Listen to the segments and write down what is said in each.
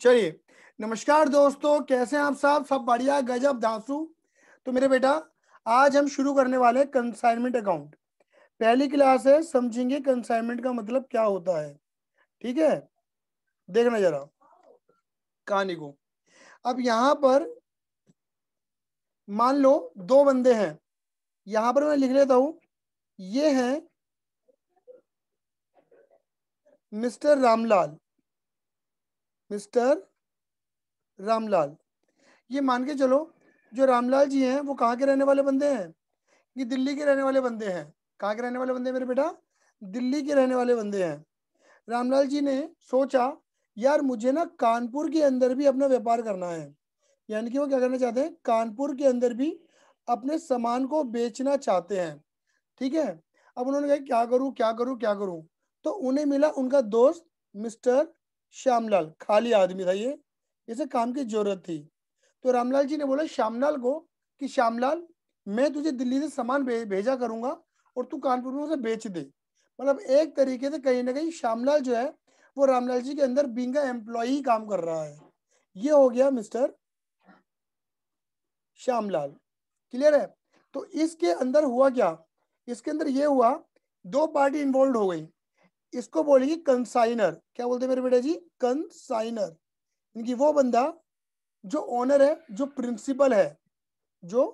चलिए, नमस्कार दोस्तों, कैसे हैं आप साहब सब बढ़िया, गजब धांसू तो मेरे बेटा, आज हम शुरू करने वाले कंसाइनमेंट अकाउंट पहली क्लास है, समझेंगे कंसाइनमेंट का मतलब क्या होता है। ठीक है? देखना जरा। कहानी को। अब यहाँ पर, मान लो, दो बंदे हैं। यहाँ पर मैं लिख लेता हूँ, ये हैं मिस्टर रामलाल। मिस्टर रामलाल। ये मान के चलो, जो रामलाल जी हैं, वो कहाँ के रहने वाले बंदे हैं? ये दिल्ली के रहने वाले बंदे हैं। कहाँ के रहने वाले बंदे मेरे बेटा? दिल्ली के रहने वाले बंदे हैं। रामलाल जी ने सोचा, यार मुझे ना कानपुर के अंदर भी अपना व्यापार करना है। यानी कि वो क्या करना चाहते हैं? कानपुर के अंदर भी अपने सामान को बेचना चाहते हैं। ठीक है? अब उन्होंने कहा, क्या करूँ क्या करूँ क्या करूँ? तो उन्हें मिला उनका दोस्त मिस्टर श्यामलाल खाली आदमी था ये। इसे काम की ज़रूरत थी। तो रामलाल जी ने बोला श्यामलाल को कि श्यामलाल मैं तुझे दिल्ली से सामान भे, भेजा करूँगा और तू कानपुर में उसे बेच दे। मतलब एक तरीके से कहीं ना कहीं श्यामलाल जो है वो रामलाल जी के अंदर बींग एम्प्लॉय काम कर रहा है। ये हो गया मिस्टर श्यामलाल। क्लियर है? तो इसके अंदर हुआ क्या? इसके अंदर ये हुआ दो पार्टी इन्वॉल्व हो गई। इसको बोलेगी कंसाइनर क्या बोलते हैं मेरे बेटा जी कंसाइनर इनकी वो बंदा जो ओनर है, जो प्रिंसिपल है, जो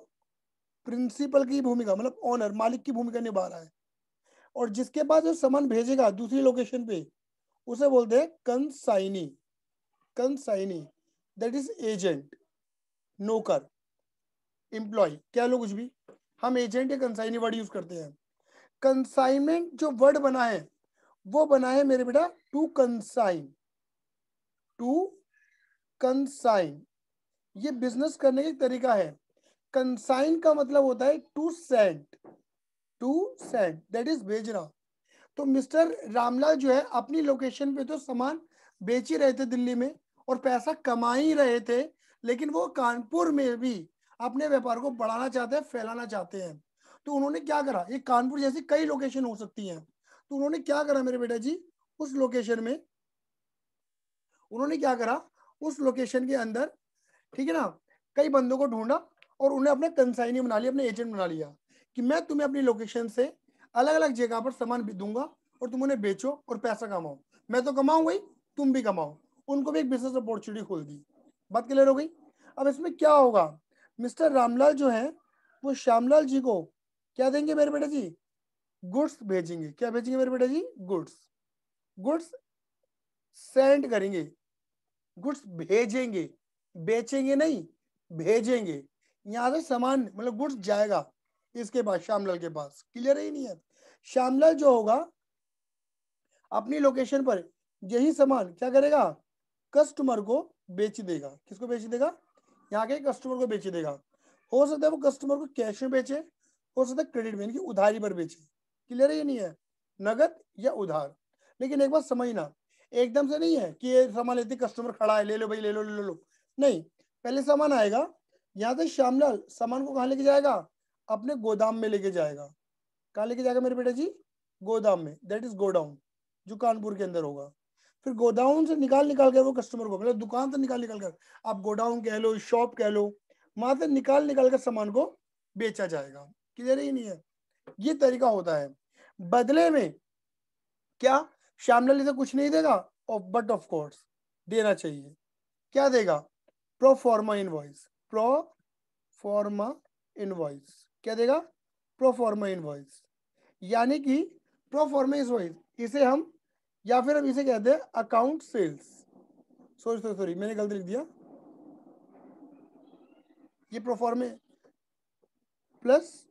प्रिंसिपल की भूमिका मतलब ओनर मालिक की भूमिका निभा रहा है। और जिसके पास जो सामान भेजेगा दूसरी लोकेशन पे, उसे बोलते हैं consignee consignee that is agent नौकर एम्प्लॉय क्या लो कुछ भी? हम एजेंट या कंसाइनी वर्ड यूज़ करते हैं। कंसाइनमेंट जो वर्ड बना है वो बना है मेरे बेटा टू कंसाइन टू कंसाइन ये बिज़नेस करने का तरीका है। कंसाइन का मतलब होता है to send to send that is भेजना। तो मिस्टर रामलाल जो है, अपनी लोकेशन पे तो सामान बेच ही रहे थे दिल्ली में और पैसा कमा ही रहे थे, लेकिन वो कानपुर में भी अपने व्यापार को बढ़ाना चाहते हैं, फैलाना चाहते हैं। तो उन्होंने क्या करा? ये कानपुर जैसी कई लोकेशन हो सकती हैं। तो उन्होंने क्या करा मेरे बेटा जी? उस लोकेशन में, उन्होंने क्या करा? उस लोकेशन के अंदर, ठीक है ना, कई बंदों को ढूंढा और उन्हें अपने कंसाइनी बना लिया, अपने एजेंट बना लिया कि मैं तुम्हें अपनी लोकेशन से अलग अलग जगह पर सामान दूँगा और तुम उन्हें बेचो और पैसा कमाओ। मैं तो कमाऊँगा ही तुम भी कमाओ। उनको भी एक बिज़नेस अपॉर्चुनिटी खोल दी। बात क्लियर हो गई? अब इसमें क्या होगा? मिस्टर रामलाल जो है, वो श्यामलाल जी को क्या देंगे मेरे बेटा जी? गुड्स भेजेंगे। क्या भेजेंगे मेरे बेटा जी? गुड्स। गुड्स सेंड करेंगे। गुड्स भेजेंगे। बेचेंगे नहीं, भेजेंगे। यहाँ से सामान मतलब गुड्स जाएगा इसके बाद श्यामलाल के पास। क्लियर ही नहीं है? श्यामलाल जो होगा, अपनी लोकेशन पर यही सामान क्या करेगा? कस्टमर को बेच देगा। किसको बेच देगा? यहाँ के कस्टमर को बेच देगा। हो सकता है वो कस्टमर को कैश में बेचे, हो सकता है क्रेडिट में उधारी पर बेचे। क्लियर है नहीं है? नगद या उधार? लेकिन एक बात समझना, एकदम से नहीं है कि ये सामान लेते कस्टमर खड़ा है, ले लो भाई, ले लो ले लो। नहीं, पहले सामान आएगा, यहाँ से श्यामलाल सामान को कहाँ लेके जाएगा? अपने गोदाम में लेके जाएगा। कहाँ लेके जाएगा मेरे बेटा जी गोदाम में दैट इज़ गोडाउन, जो कानपुर के अंदर होगा। फिर गोडाउन से निकाल निकाल कर वो कस्टमर को मतलब दुकान से निकाल निकाल कर, आप गोडाउन कह लो शॉप कह लो, वहाँ से निकाल निकाल कर सामान को बेचा जाएगा। क्लियर ही नहीं है? ये तरीका होता है। बदले में क्या श्यामलाल इसे कुछ नहीं देगा? बट ऑफ़ कोर्स देना चाहिए। क्या देगा? प्रो फॉर्मा इनवॉइस प्रो फॉर्मा इनवॉइस क्या देगा? प्रो फॉर्मा इनवॉइस यानी कि प्रो फॉर्मा इनवॉइस इसे हम, या फिर हम इसे कहते हैं account sales sorry sorry sorry मैंने गलती लिख दिया। ये प्रोफॉर्मे प्लस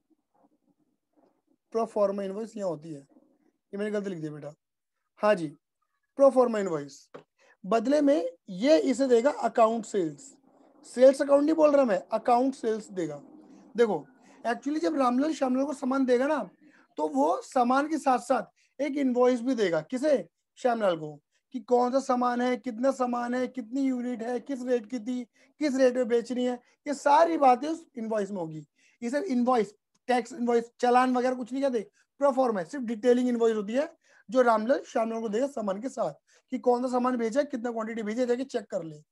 प्रोफॉर्मा इनवॉइस यहाँ होती है। ये मैंने गलती लिख दिया बेटा। हाँ जी प्रोफॉर्मा इनवॉइस बदले में ये इसे देगा अकाउंट सेल्स सेल्स अकाउंट नहीं बोल रहा मैं अकाउंट सेल्स देगा। देखो एक्चुअली जब रामलाल श्यामलाल को सामान देगा ना तो वो सामान के साथ साथ एक इनवॉइस भी देगा। किसे? श्यामलाल को। कि कौन सा सामान है, कितना सामान है, कितनी यूनिट है, किस रेट की थी, किस रेट में बेचनी है, ये सारी बातें उस इनवॉइस में होगी। इसे इनवॉइस टैक्स इनवॉइस चलान वगैरह कुछ नहीं कहते प्रोफॉर्म है, सिर्फ़ डिटेलिंग इनवॉइस होती है, जो रामलाल श्यामलाल को देगा सामान के साथ, कि कौन सा सामान भेजा है, कितना क्वांटिटी भेजे जाके चेक कर ले।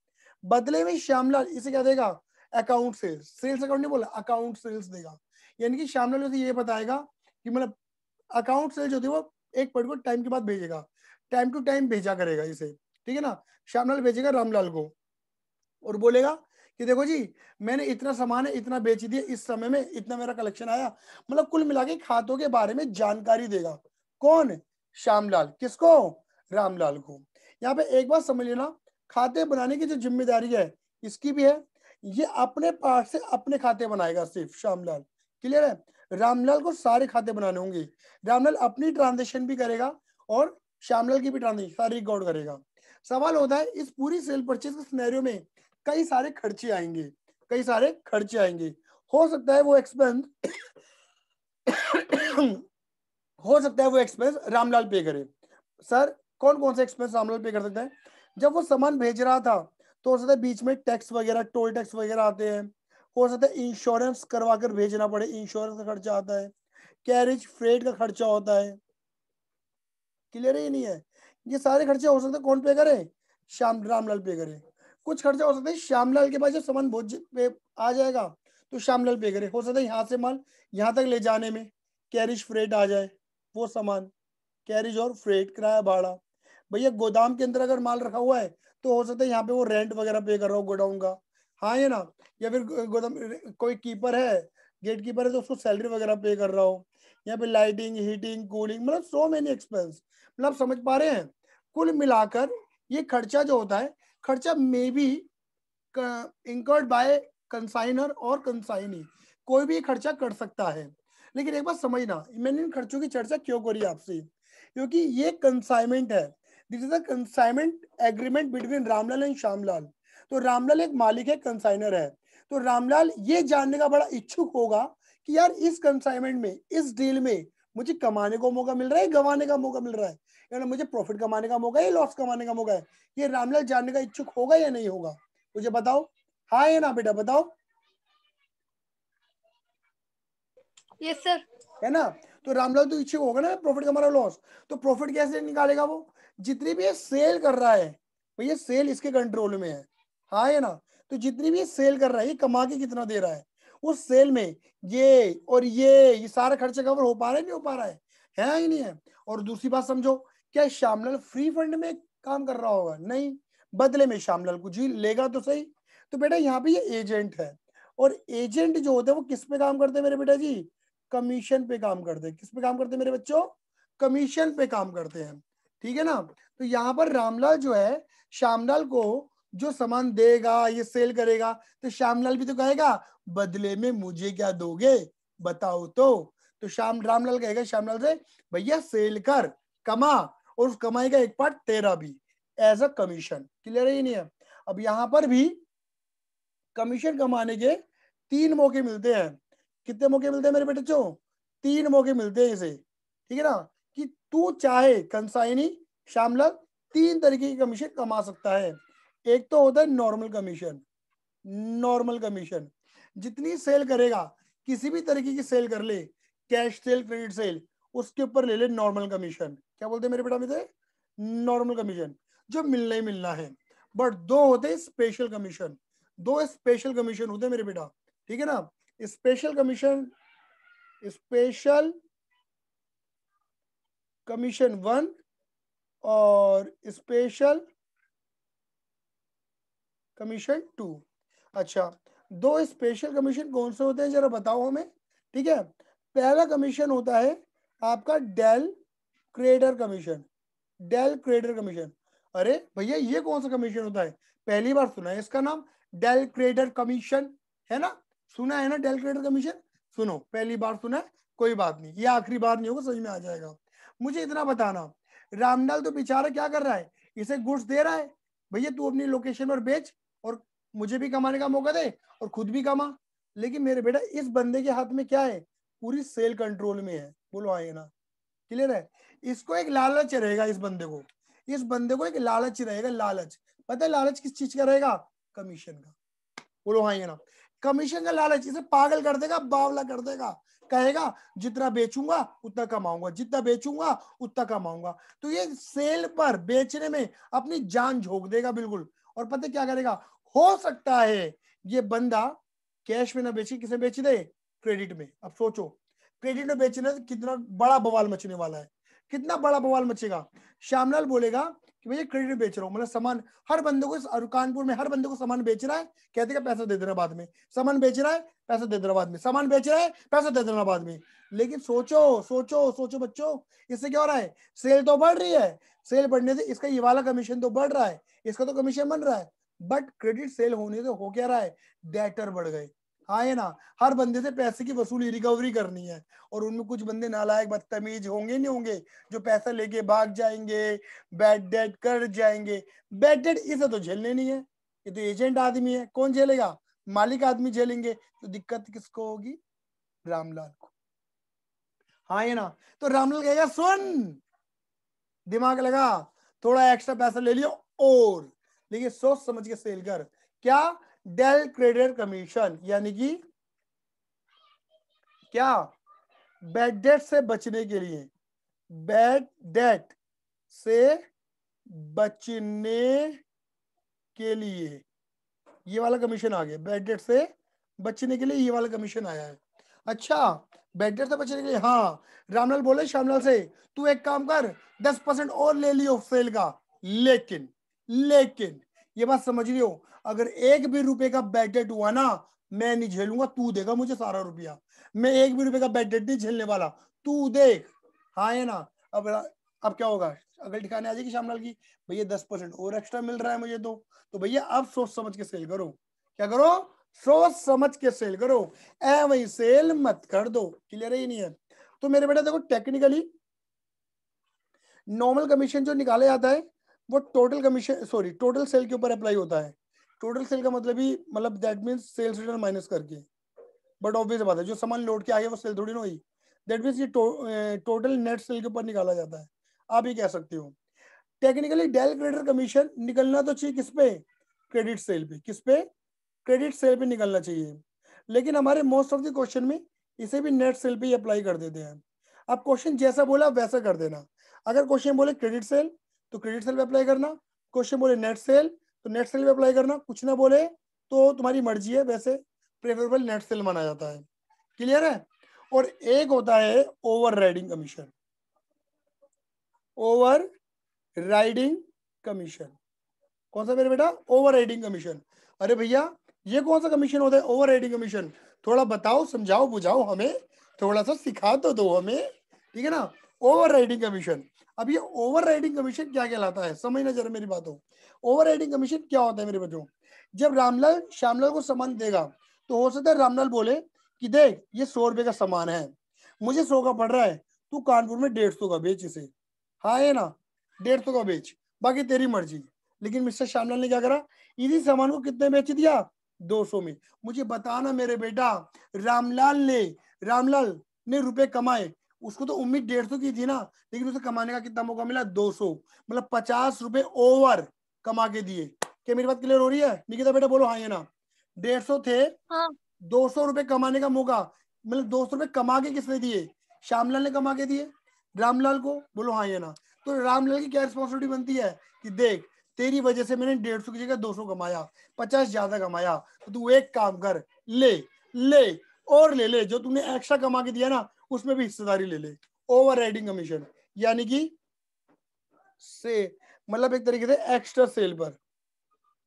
बदले में श्यामलाल इसे क्या देगा? अकाउंट सेल्स सेल्स अकाउंट नहीं बोला अकाउंट सेल्स देगा। यानी कि श्यामलाल उसे ये बताएगा कि मतलब अकाउंट सेल्स जो थी वो एक पर्टिकुलर टाइम के बाद भेजेगा। टाइम टू टाइम भेजा करेगा इसे, ठीक है ना? श्यामलाल भेजेगा रामलाल को और बोलेगा कि देखो जी, मैंने इतना सामान है इतना बेच दिया, इस समय में इतना मेरा कलेक्शन आया। मतलब कुल मिला के खातों के बारे में जानकारी देगा। कौन? श्यामलाल। किसको? रामलाल को। यहाँ पे एक बात समझ लेना, खाते बनाने की जो ज़िम्मेदारी है, इसकी भी है। ये अपने पास से अपने खाते बनाएगा सिर्फ़ श्यामलाल। क्लियर है? रामलाल को सारे खाते बनाने होंगे। रामलाल अपनी ट्रांजेक्शन भी करेगा और श्यामलाल की भी ट्रांजेक्शन सारी रिकॉर्ड करेगा। सवाल होता है, इस पूरी सेल परचेज के सिनेरियो में कई सारे खर्चे आएँगे, कई सारे खर्चे आएँगे। हो सकता है वो एक्सपेंस हो सकता है वो एक्सपेंस रामलाल पे करे। सर कौन कौन सा एक्सपेंस रामलाल पे कर सकता है? जब वो सामान भेज रहा था तो हो सकता है बीच में टैक्स वगैरह टोल टैक्स वगैरह आते हैं। हो सकता है इंश्योरेंस करवा कर भेजना पड़े इंश्योरेंस का खर्चा आता है। कैरेज फ्रेट का खर्चा होता है। क्लियर ही नहीं है? ये सारे खर्चे हो सकते कौन पे करे? श्याम, रामलाल पे करे। कुछ खर्चा हो सकता है। श्यामलाल के पास जब सामान भोज पे आ जाएगा तो श्यामलाल पे करे। हो सकता है यहाँ से माल यहाँ तक ले जाने में कैरिज फ्रेट आ जाए, वो सामान। कैरिज और फ्रेट, किराया भाड़ा। भैया, गोदाम के अंदर अगर माल रखा हुआ है तो हो सकता है यहाँ पे वो रेंट वगैरह पे कर रहा हो गोडाउन का। हाँ ये ना? या फिर गोदाम, कोई कीपर है गेट कीपर है तो उसको सैलरी वगैरह पे कर रहा हो। यहाँ पे लाइटिंग हीटिंग कूलिंग मतलब सो मेनी एक्सपेंस मतलब समझ पा रहे हैं? कुल मिलाकर ये खर्चा जो होता है खर्चा may be incurred by consignor और कंसाइनी कोई भी खर्चा कर सकता है। लेकिन एक बात समझना, मैंने इन खर्चों की चर्चा क्यों करी आपसे? क्योंकि ये कंसाइनमेंट है। This is a consignment agreement between Ramlal and Shyamlal तो रामलाल एक मालिक है कंसाइनर है। तो रामलाल ये जानने का बड़ा इच्छुक होगा कि यार इस कंसाइनमेंट में, इस डील में मुझे कमाने को मौका मिल रहा है, गंवाने का मौका मिल रहा है। यानी मुझे प्रॉफिट कमाने का मौका है लॉस कमाने का मौका है। ये रामलाल जानने का इच्छुक होगा या नहीं होगा? मुझे बताओ। हाँ या ना बेटा बताओ। यस सर है ना? तो रामलाल तो इच्छुक होगा ना प्रॉफिट कमा रहा लॉस तो प्रॉफिट कैसे निकालेगा वो? जितनी भी ये सेल कर रहा है भैया सेल इसके कंट्रोल में है। हाँ या ना? तो जितनी भी सेल कर रहा है ये कमा के कितना दे रहा है? उस सेल में ये और ये ये सारा खर्चा कवर हो पा रहा है नहीं हो पा रहा है? है ही नहीं है? और दूसरी बात समझो क्या श्यामलाल फ्री फंड में काम कर रहा होगा? नहीं, बदले में श्यामलाल को। जी, लेगा तो सही। तो बेटा, यहाँ पे ये एजेंट है। और एजेंट जो होते हैं, वो किस पे काम करते हैं मेरे बेटा जी? कमीशन पे काम करते हैं। किस पे काम करते हैं मेरे बच्चों? कमीशन पे काम करते हैं। ठीक है ना? तो यहाँ पर रामलाल जो है, श्यामलाल को जो सामान देगा, ये सेल करेगा तो श्यामलाल भी तो कहेगा, बदले में मुझे क्या दोगे? बताओ तो। तो श्याम, रामलाल कहेगा, श्यामलाल से, भैया सेल कर, कमा। और उस कमाई का एक पार्ट तेरा भी एज अ कमीशन क्लियर ही नहीं है? अब यहाँ पर भी कमीशन कमाने के तीन मौके मिलते हैं। कितने मौके मिलते हैं मेरे बेटे चो? तीन मौके मिलते हैं इसे। ठीक है ना? कि तू चाहे कंसाइनी शामलाल तीन तरीके की कमीशन कमा सकता है। एक तो होता है नॉर्मल कमीशन नॉर्मल कमीशन जितनी सेल करेगा, किसी भी तरीके की सेल कर ले कैश सेल क्रेडिट सेल उसके ऊपर ले ले नॉर्मल कमीशन क्या बोलते हैं मेरे बेटा में नॉर्मल कमीशन जो मिलना ही मिलना है। बट दो होते हैं स्पेशल कमीशन दो स्पेशल कमीशन होते मेरे बेटा। ठीक है ना? Special commission special commission one और स्पेशल कमीशन टू अच्छा दो स्पेशल कमीशन कौन से होते हैं? जरा बताओ हमें। ठीक है? पहला कमीशन होता है आपका del credere commission, del credere commission. अरे भैया, ये कौन सा कमीशन होता है? पहली बार सुना है इसका नाम, डेल क्रेडर कमीशन, है ना? सुना है ना डेल क्रेडर कमीशन? सुनो, पहली बार सुना है, कोई बात नहीं, ये आखिरी बार नहीं होगा, समझ में आ जाएगा। मुझे इतना बताना, रामलाल तो बेचारा क्या कर रहा है? इसे गुड्स दे रहा है? भैया, तू अपनी लोकेशन पर बेच और मुझे भी कमाने का मौका दे और खुद भी कमा। लेकिन मेरे बेटा, इस बंदे के हाथ में क्या है? पूरी सेल कंट्रोल में है। बोलो आए ना। क्लियर है? इसको एक लालच रहेगा इस बंदे को। इस बंदे को एक लालच रहेगा, लालच। पता है लालच किस चीज़ का रहेगा? कमीशन का। बोलो हाँ ये ना। कमीशन का लालच इसे पागल कर देगा, बावला कर देगा। कहेगा, जितना बेचूँगा, उतना कमाऊँगा। जितना बेचूँगा, उतना कमाऊँगा। तो ये सेल पर बेचने में अपनी जान झोंक देगा बिल्कुल। और पता क्या करेगा? हो सकता है ये बंदा कैश में ना बेचे, किसे बेच दे? क्रेडिट में। अब सोचो। क्रेडिट में बेचने से कितना बड़ा बवाल मचने वाला है। कितना बड़ा बवाल मचेगा? श्यामलाल बोलेगा कि भैया क्रेडिट बेच रहा हूँ मतलब सामान, हर बंदे को कानपुर में हर बंदे को सामान बेच रहा है, कहते हैं पैसा दे देना बाद में। सामान बेच रहा है, पैसा दे देना बाद में। सामान बेच रहा है, पैसा दे देना बाद में। लेकिन सोचो सोचो सोचो बच्चों, इससे क्या हो रहा है? सेल तो बढ़ रही है। सेल बढ़ने से इसका ये वाला कमीशन तो बढ़ रहा है, इसका तो कमीशन बन रहा है। बट क्रेडिट सेल होने से हो क्या रहा है? डेटर बढ़ गए। हाँ है ना, हर बंदे से पैसे की वसूली रिकवरी करनी है। और उनमें कुछ बंदे नालायक, बदतमीज होंगे नहीं होंगे, जो पैसा लेके भाग जाएँगे बैड डेट कर जाएँगे। बैड डेट इसे तो झेलने नहीं है, ये तो एजेंट आदमी है। कौन झेलेगा? मालिक आदमी झेलेंगे। तो दिक्कत किसको होगी? रामलाल को। हाँ है ना तो रामलाल कहेगा, सुन! दिमाग लगा, थोड़ा एक्स्ट्रा पैसा ले लियो और लेकिन सोच समझ के सेल कर। क्या? डेल क्रेडिट कमीशन यानी कि क्या? बैड डेट से बचने के लिए। बैड डेट से बचने के लिए। ये वाला कमीशन आ गया। बैड डेट से बचने के लिए ये वाला कमीशन आया है। अच्छा बैड डेट से बचने के लिए हाँ। रामलाल बोले श्यामलाल से, तू एक काम कर, दस परसेंट और ले लियो सेल का। लेकिन लेकिन ये बात समझ लियो अगर एक भी रुपए का बैड डेट हुआ ना, मैं नहीं झेलूँगा, तू देगा मुझे सारा रुपया। मैं एक भी रुपए का बैड डेट नहीं झेलने वाला, तू देख। हाँ है ना? अब अब क्या होगा? अगले ठिकाने आ जाएगी शामलाल की। भैया, दस परसेंट और एक्स्ट्रा मिल रहा है मुझे तो। तो भैया, अब सोच समझ के सेल करो। क्या करो? सोच समझ के सेल करो। ए वही सेल मत कर दो। क्लियर ही नहीं है? तो मेरे बेटा, देखो टेक्निकली नॉर्मल कमीशन जो निकाला जाता है वो total commission sorry total sale के ऊपर अप्लाई होता है। टोटल सेल का मतलब ही मतलब that means sales return minus करके। बट ऑब्वियस बात है, जो सामान लोड के आगे वो सेल थोड़ी ना हुई। दैट मीन्स ये टोटल नेट सेल के ऊपर निकाला जाता है। आप ही कह सकते हो। टेक्निकली डेल क्रेडिटर कमीशन निकलना तो चाहिए किस पे? क्रेडिट सेल पे। किस पे? क्रेडिट सेल पे निकलना चाहिए। लेकिन हमारे मोस्ट ऑफ़ द क्वेश्चन में इसे भी नेट सेल पे ही अप्लाई कर देते हैं। अब क्वेश्चन जैसा बोला, वैसा कर देना। अगर क्वेश्चन बोले क्रेडिट सेल तो क्रेडिट सेल पे अप्लाई करना। क्वेश्चन बोले नेट सेल तो नेट सेल पे अप्लाई करना। कुछ ना बोले तो तुम्हारी मर्ज़ी है, वैसे प्रेफरेबल नेट सेल माना जाता है। क्लियर है? और एक होता है overriding commission overriding commission कौन सा मेरे बेटा? ओवर राइडिंग कमीशन अरे भैया, ये कौन सा कमीशन होता है? ओवर राइडिंग कमीशन थोड़ा बताओ, समझाओ, बुझाओ हमें। थोड़ा सा सिखा तो दो हमें। ठीक है ना? ओवर राइडिंग कमीशन अब ये ओवर राइडिंग कमीशन क्या कहलाता है? समझना जरा मेरी बात। हो ओवर राइडिंग कमीशन क्या होता है मेरे बच्चों? जब रामलाल, श्यामलाल को सामान देगा तो हो सकता है रामलाल बोले कि देख, ये सौ रुपए का सामान है। मुझे सौ का पड़ रहा है, तू कानपुर में डेढ़ सौ का बेच इसे। हाँ है ना? डेढ़ सौ का बेच। बाकी तेरी मर्ज़ी। लेकिन मिस्टर श्यामलाल ने क्या करा? इसी सामान को कितने बेच दिया? दो सौ में। मुझे बताना मेरे बेटा, रामलाल ने रामलाल ने रुपए कमाए। उसको तो उम्मीद डेढ़ सौ की थी ना लेकिन उसे कमाने का कितना मौका मिला? दो सौ। मतलब पचास रुपए ओवर कमा के दिए। क्या मेरी बात क्लियर हो रही है? निकिता बेटा बोलो हाँ ये ना? डेढ़ सौ थे हाँ। दो सौ रुपए कमाने का मौका मतलब दो सौ रुपए कमा के किसने दिए? श्यामलाल ने कमा के दिए। रामलाल को? बोलो हाँ ये ना? तो रामलाल की क्या रिस्पॉन्सिबिलिटी बनती है? कि देख तेरी वजह से मैंने डेढ़ सौ की जगह दो सौ कमाया पचास ज़्यादा कमाया तो तू एक काम कर ले ले और ले ले जो तूने एक्स्ट्रा कमा के दिया ना उसमें भी हिस्सेदारी ले ले। ओवर राइडिंग कमीशन यानी कि से मतलब एक तरीके से एक्स्ट्रा सेल पर।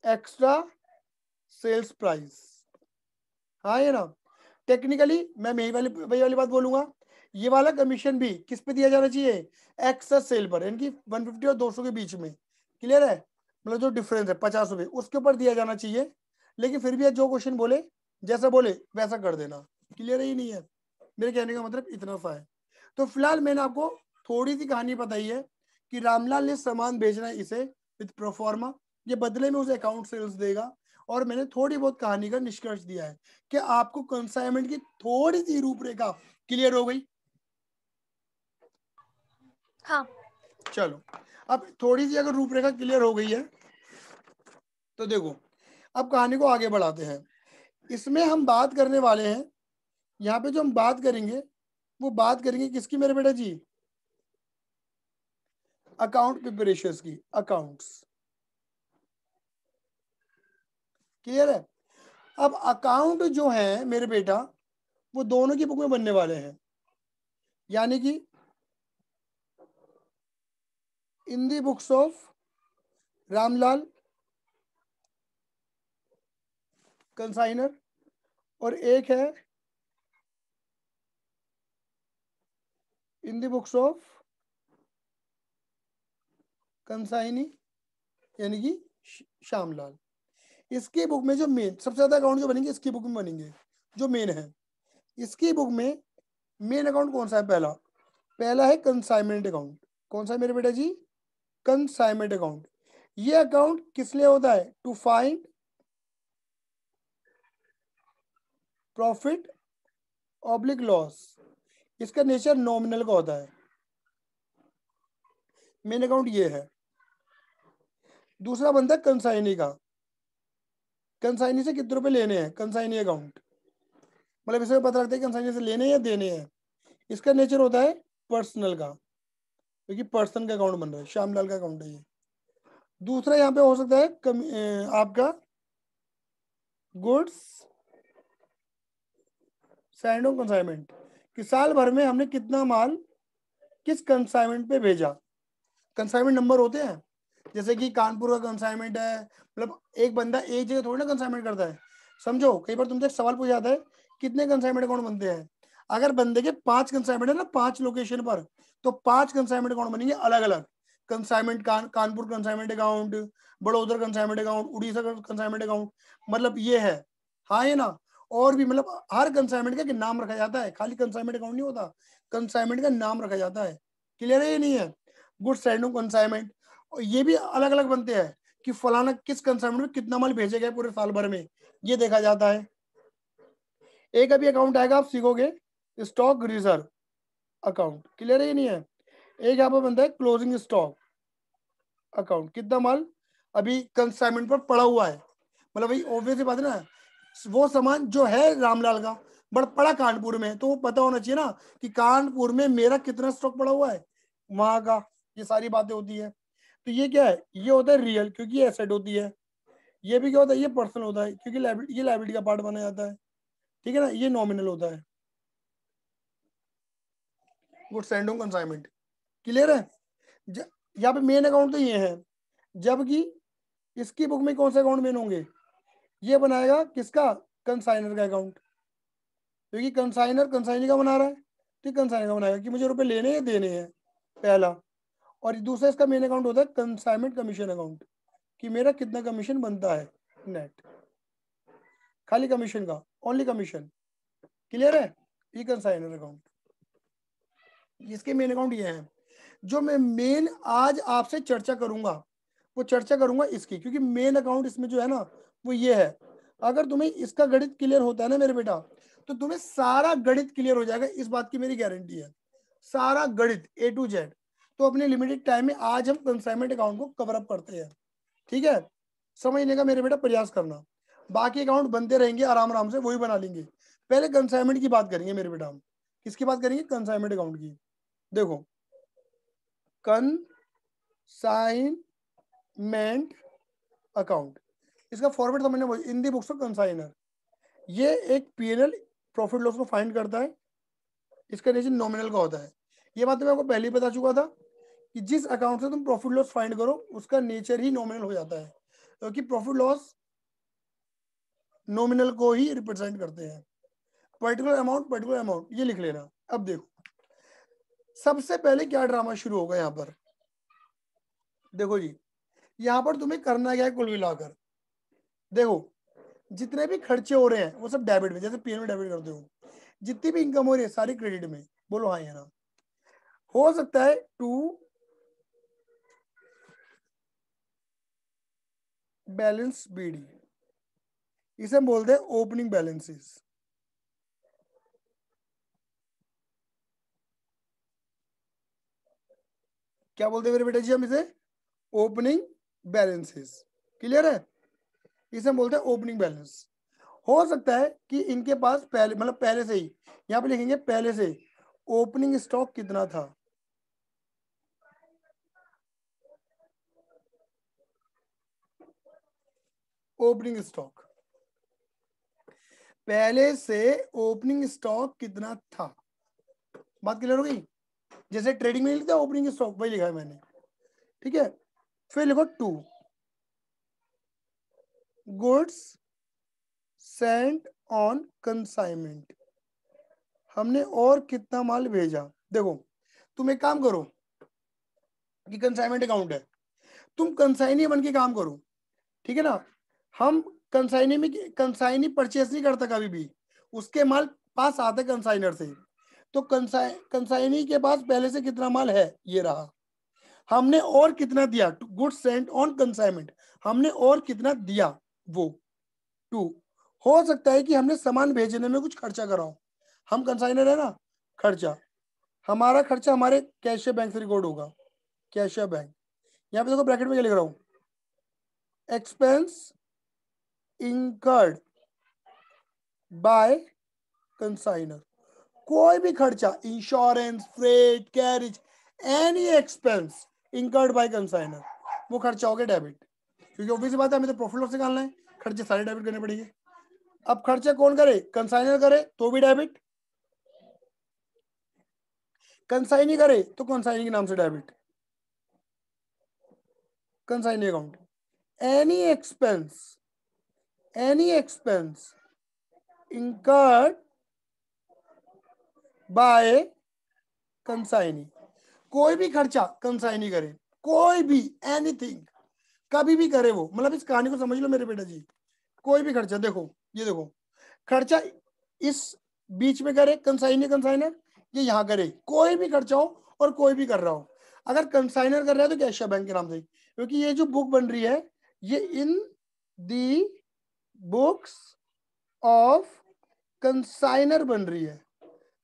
एक्स्ट्रा सेल्स प्राइस हाँ ये ना? टेक्निकली मैं यही वाली, वही वाली बात बोलूँगा। ये वाला कमीशन भी किस पे दिया जाना चाहिए? एक्स्ट्रा सेल पर, यानी कि 150 और 200 के बीच में। क्लियर है? मतलब जो डिफरेंस है, पचास रुपए उसके ऊपर दिया जाना चाहिए। लेकिन फिर भी जो क्वेश्चन बोले, जैसा बोले, वैसा कर देना। क्लियर ही नहीं है? मेरे कहने का मतलब इतना सा है। तो फ़िलहाल मैंने आपको थोड़ी सी कहानी बताई है कि रामलाल ने सामान भेजना है इसे विद प्रोफॉर्मा ये बदले में उसे अकाउंट सेल्स देगा और मैंने थोड़ी बहुत कहानी का निष्कर्ष दिया है कि आपको कंसाइनमेंट की थोड़ी सी रूपरेखा क्लियर हो गई। हाँ। चलो अब थोड़ी सी अगर रूपरेखा क्लियर हो गई है तो देखो अब कहानी को आगे बढ़ाते हैं। इसमें हम बात करने वाले हैं यहाँ पे जो हम बात करेंगे, वो बात करेंगे किसकी मेरे बेटा जी? अकाउंट प्रिपरेशन की अकाउंट्स क्लियर है? अब अकाउंट जो है मेरे बेटा, वो दोनों की बुक में बनने वाले हैं। यानी कि in the books of Ramlal consignor और एक है in the books of consignee यानी कि श्यामलाल। इसकी बुक में जो मेन सबसे ज़्यादा अकाउंट जो बनेंगे, इसकी बुक में बनेंगे, जो मेन है। इसकी बुक में मेन अकाउंट कौन सा है पहला? पहला है कंसाइनमेंट अकाउंट कौन सा है मेरे बेटा जी? कंसाइनमेंट अकाउंट ये अकाउंट किस लिए होता है? To find profit oblique loss इसका नेचर नॉमिनल का होता है। मेन अकाउंट ये है। दूसरा बनता है कंसाइनी का। कंसाइनी से कितने रुपए लेने हैं? कंसाइनी अकाउंट मतलब इसमें पता लगता है कंसाइनी से लेने या देने हैं। इसका नेचर होता है पर्सनल का। क्योंकि तो पर्सन का अकाउंट बन रहा है। श्यामलाल का अकाउंट है ये। दूसरा यहाँ पे हो सकता है कम, आपका गुड्स सैंड ऑफ़ कंसाइनमेंट कि साल भर में हमने कितना माल किस कंसाइनमेंट पे भेजा? कंसाइनमेंट नंबर होते हैं। जैसे कि कानपुर का कंसाइनमेंट है मतलब एक बंदा एक जगह थोड़ी ना कंसाइनमेंट करता है। समझो, कई बार तुमसे सवाल पूछा जाता है, कितने कंसाइनमेंट अकाउंट बनते हैं? अगर बंदे के पाँच कंसाइनमेंट है ना, पाँच लोकेशन पर तो पाँच कंसाइनमेंट अकाउंट बनेंगे अलग अलग कंसाइनमेंट कान, Kanpur consignment account बड़ोदर consignment account Orissa consignment account मतलब ये है। हाँ ये ना? और भी मतलब हर कंसाइनमेंट का नाम रखा जाता है। खाली कंसाइनमेंट अकाउंट नहीं होता। कंसाइनमेंट का नाम रखा जाता है। क्लियर है ये नहीं है? गुड साइड कंसाइनमेंट और ये भी अलग अलग बनते हैं कि फलाना किस कंसाइनमेंट में कितना माल भेजे गए पूरे साल भर में। ये देखा जाता है। एक अभी अकाउंट आएगा, आप सीखोगे। स्टॉक रिज़र्व अकाउंट क्लियर है ये नहीं है? एक यहाँ पर बनता है क्लोजिंग स्टॉक अकाउंट कितना माल अभी कंसाइनमेंट पर पड़ा हुआ है। मतलब भाई ऑब्वियस बात है ना? वो सामान जो है रामलाल का बट पड़ा कानपुर में। तो पता होना चाहिए ना कि कानपुर में मेरा कितना स्टॉक पड़ा हुआ है? वहाँ का, ये सारी बातें होती है। तो ये क्या है? ये होता है रियल क्योंकि एसेट होती है। ये भी क्या होता है? ये पर्सनल होता है, क्योंकि ये लाइबिलिटी का पार्ट बना जाता है। ठीक है ना? ये नॉमिनल होता है। गुड सेंड कंसाइनमेंट क्लियर है? यहाँ पे मेन अकाउंट तो ये है, जबकि इसकी बुक में कौन से अकाउंट मेन होंगे? ये बनाएगा किसका? कंसाइनर का अकाउंट क्योंकि कंसाइनर कंसाइनी का बना रहा है। तो कंसाइनर का बनाएगा कि मुझे रुपए लेने हैं, देने हैं, पहला। और दूसरा, इसका मेन अकाउंट होता है कंसाइनमेंट कमीशन अकाउंट कि मेरा कितना कमीशन बनता है नेट खाली कमीशन का ओनली कमीशन क्लियर है? ये कंसाइनर अकाउंट इसके मेन अकाउंट ये है। जो मैं मेन आज आपसे चर्चा करूँगा, वो चर्चा करूँगा इसकी, क्योंकि मेन अकाउंट इसमें जो है ना वो ये है, अगर तुम्हें इसका गणित क्लियर होता है ना मेरे बेटा तो तुम्हें सारा गणित क्लियर हो जाएगा, इस बात की मेरी गारंटी है। सारा गणित ए टू जेड तो अपने लिमिटेड टाइम में आज हम कंसाइनमेंट अकाउंट को कवर अप करते हैं। ठीक है? समझने का मेरे बेटा प्रयास करना। बाकी अकाउंट बनते रहेंगे, आराम आराम से, वही बना लेंगे। पहले कंसाइनमेंट की बात करेंगे मेरे बेटा हम। किसकी बात करेंगे? कंसाइनमेंट अकाउंट की। देखो कंसाइनमेंट अकाउंट इसका फॉर्मेट समझने in the books of consignor ये एक पीएनएल प्रॉफिट लॉस को फाइंड करता है। इसका नेचर नॉमिनल का होता है। ये बात तो मैं आपको पहले ही बता चुका था कि जिस अकाउंट से तुम प्रॉफिट लॉस फाइंड करो, उसका नेचर ही नॉमिनल हो जाता है। क्योंकि प्रॉफिट लॉस नॉमिनल को ही रिप्रेजेंट करते हैं। पर्टिकुलर अमाउंट पर्टिकुलर अमाउंट ये लिख लेना। अब देखो। सबसे पहले क्या ड्रामा शुरू होगा यहाँ पर? देखो जी, यहाँ पर तुम्हें करना क्या है कुल मिलाकर? देखो, जितने भी खर्चे हो रहे हैं, वो सब डेबिट में, जैसे पीएम में डेबिट करते हो, जितनी भी इनकम हो रही है, सारी क्रेडिट में। बोलो हाँ ना। हो सकता है टू बैलेंस बीडी इसे हम बोलते हैं ओपनिंग बैलेंसेस क्या बोलते हैं मेरे बेटा जी हम इसे? ओपनिंग बैलेंसेस क्लियर है? इसे बोलते हैं ओपनिंग बैलेंस हो सकता है कि इनके पास पहले मतलब पहले से ही, यहाँ पे लिखेंगे पहले से ओपनिंग स्टॉक कितना था? ओपनिंग स्टॉक पहले से ओपनिंग स्टॉक कितना था? बात क्लियर हो गई? जैसे ट्रेडिंग में लिखता है ओपनिंग स्टॉक वही लिखा है मैंने। ठीक है? फिर लिखो to goods sent on consignment. हमने और कितना माल भेजा? देखो, तुम एक काम करो कि कंसाइनमेंट अकाउंट है। तुम कंसाइनी बन के काम करो, ठीक है ना? हम कंसाइनी में कंसाइनी परचेस नहीं करता कभी भी। उसके माल पास आते कंसाइनर से। तो कंसाइ कंसाइनी के पास पहले से कितना माल है? ये रहा। हमने और कितना दिया? Good sent on consignment. हमने और कितना दिया? वो टू हो सकता है कि हमने सामान भेजने में कुछ खर्चा कराओ हम कंसाइनर है ना, खर्चा। हमारा खर्चा हमारे कैशियर बैंक से रिकॉर्ड होगा। कैशियर बैंक यहाँ पे देखो ब्रैकेट में क्या लिख रहा हूँ? एक्सपेंस इंकर्ड बाय कंसाइनर कोई भी खर्चा insurance freight carriage any expense incurred by consignor वो खर्चा हो गया डेबिट क्योंकि ऑब्वियस बात है, हमें तो प्रॉफिट लॉस निकालना है। खर्चे सारे डेबिट करने पड़ेंगे। अब खर्चा कौन करे? कंसाइनर करे तो भी डेबिट कंसाइनी करे तो कंसाइनी के नाम से debit consignee account any expense any expense incurred by consignee कोई भी खर्चा कंसाइनी करे, कोई भी एनीथिंग कभी भी करे वो। मतलब इस कहानी को समझ लो मेरे बेटा जी। कोई भी खर्चा, देखो, ये देखो। खर्चा इस बीच में करे कंसाइनी कंसाइनर ये यहाँ करे। कोई भी खर्चा हो और कोई भी कर रहा हो। अगर कंसाइनर कर रहा है तो कैशिया बैंक के नाम से। क्योंकि ये जो बुक बन रही है, ये in the books of consignor बन रही है।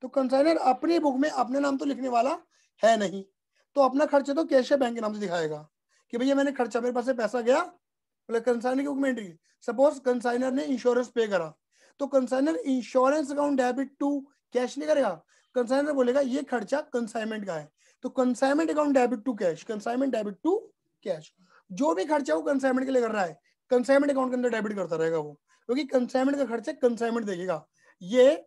तो कंसाइनर अपनी बुक में अपने नाम तो लिखने वाला है नहीं। तो अपना खर्चा तो कैशियर बैंक के नाम से दिखाएगा। कि भैया मैंने खर्चा मेरे पास से पैसा गया, बोले कंसाइनर की में सपोज़ कंसाइनर ने इंश्योरेंस पे करा तो consignor insurance account debit to cash नहीं करेगा। कंसाइनर बोलेगा, ये खर्चा कंसाइनमेंट का है। तो consignment account debit to cash consignment debit to cash जो भी खर्चा वो कंसाइनमेंट के लिए कर रहा है कंसाइनमेंट अकाउंट के अंदर डेबिट करता रहेगा वो। क्योंकि कंसाइनमेंट का खर्चा कंसाइनमेंट देखेगा। ये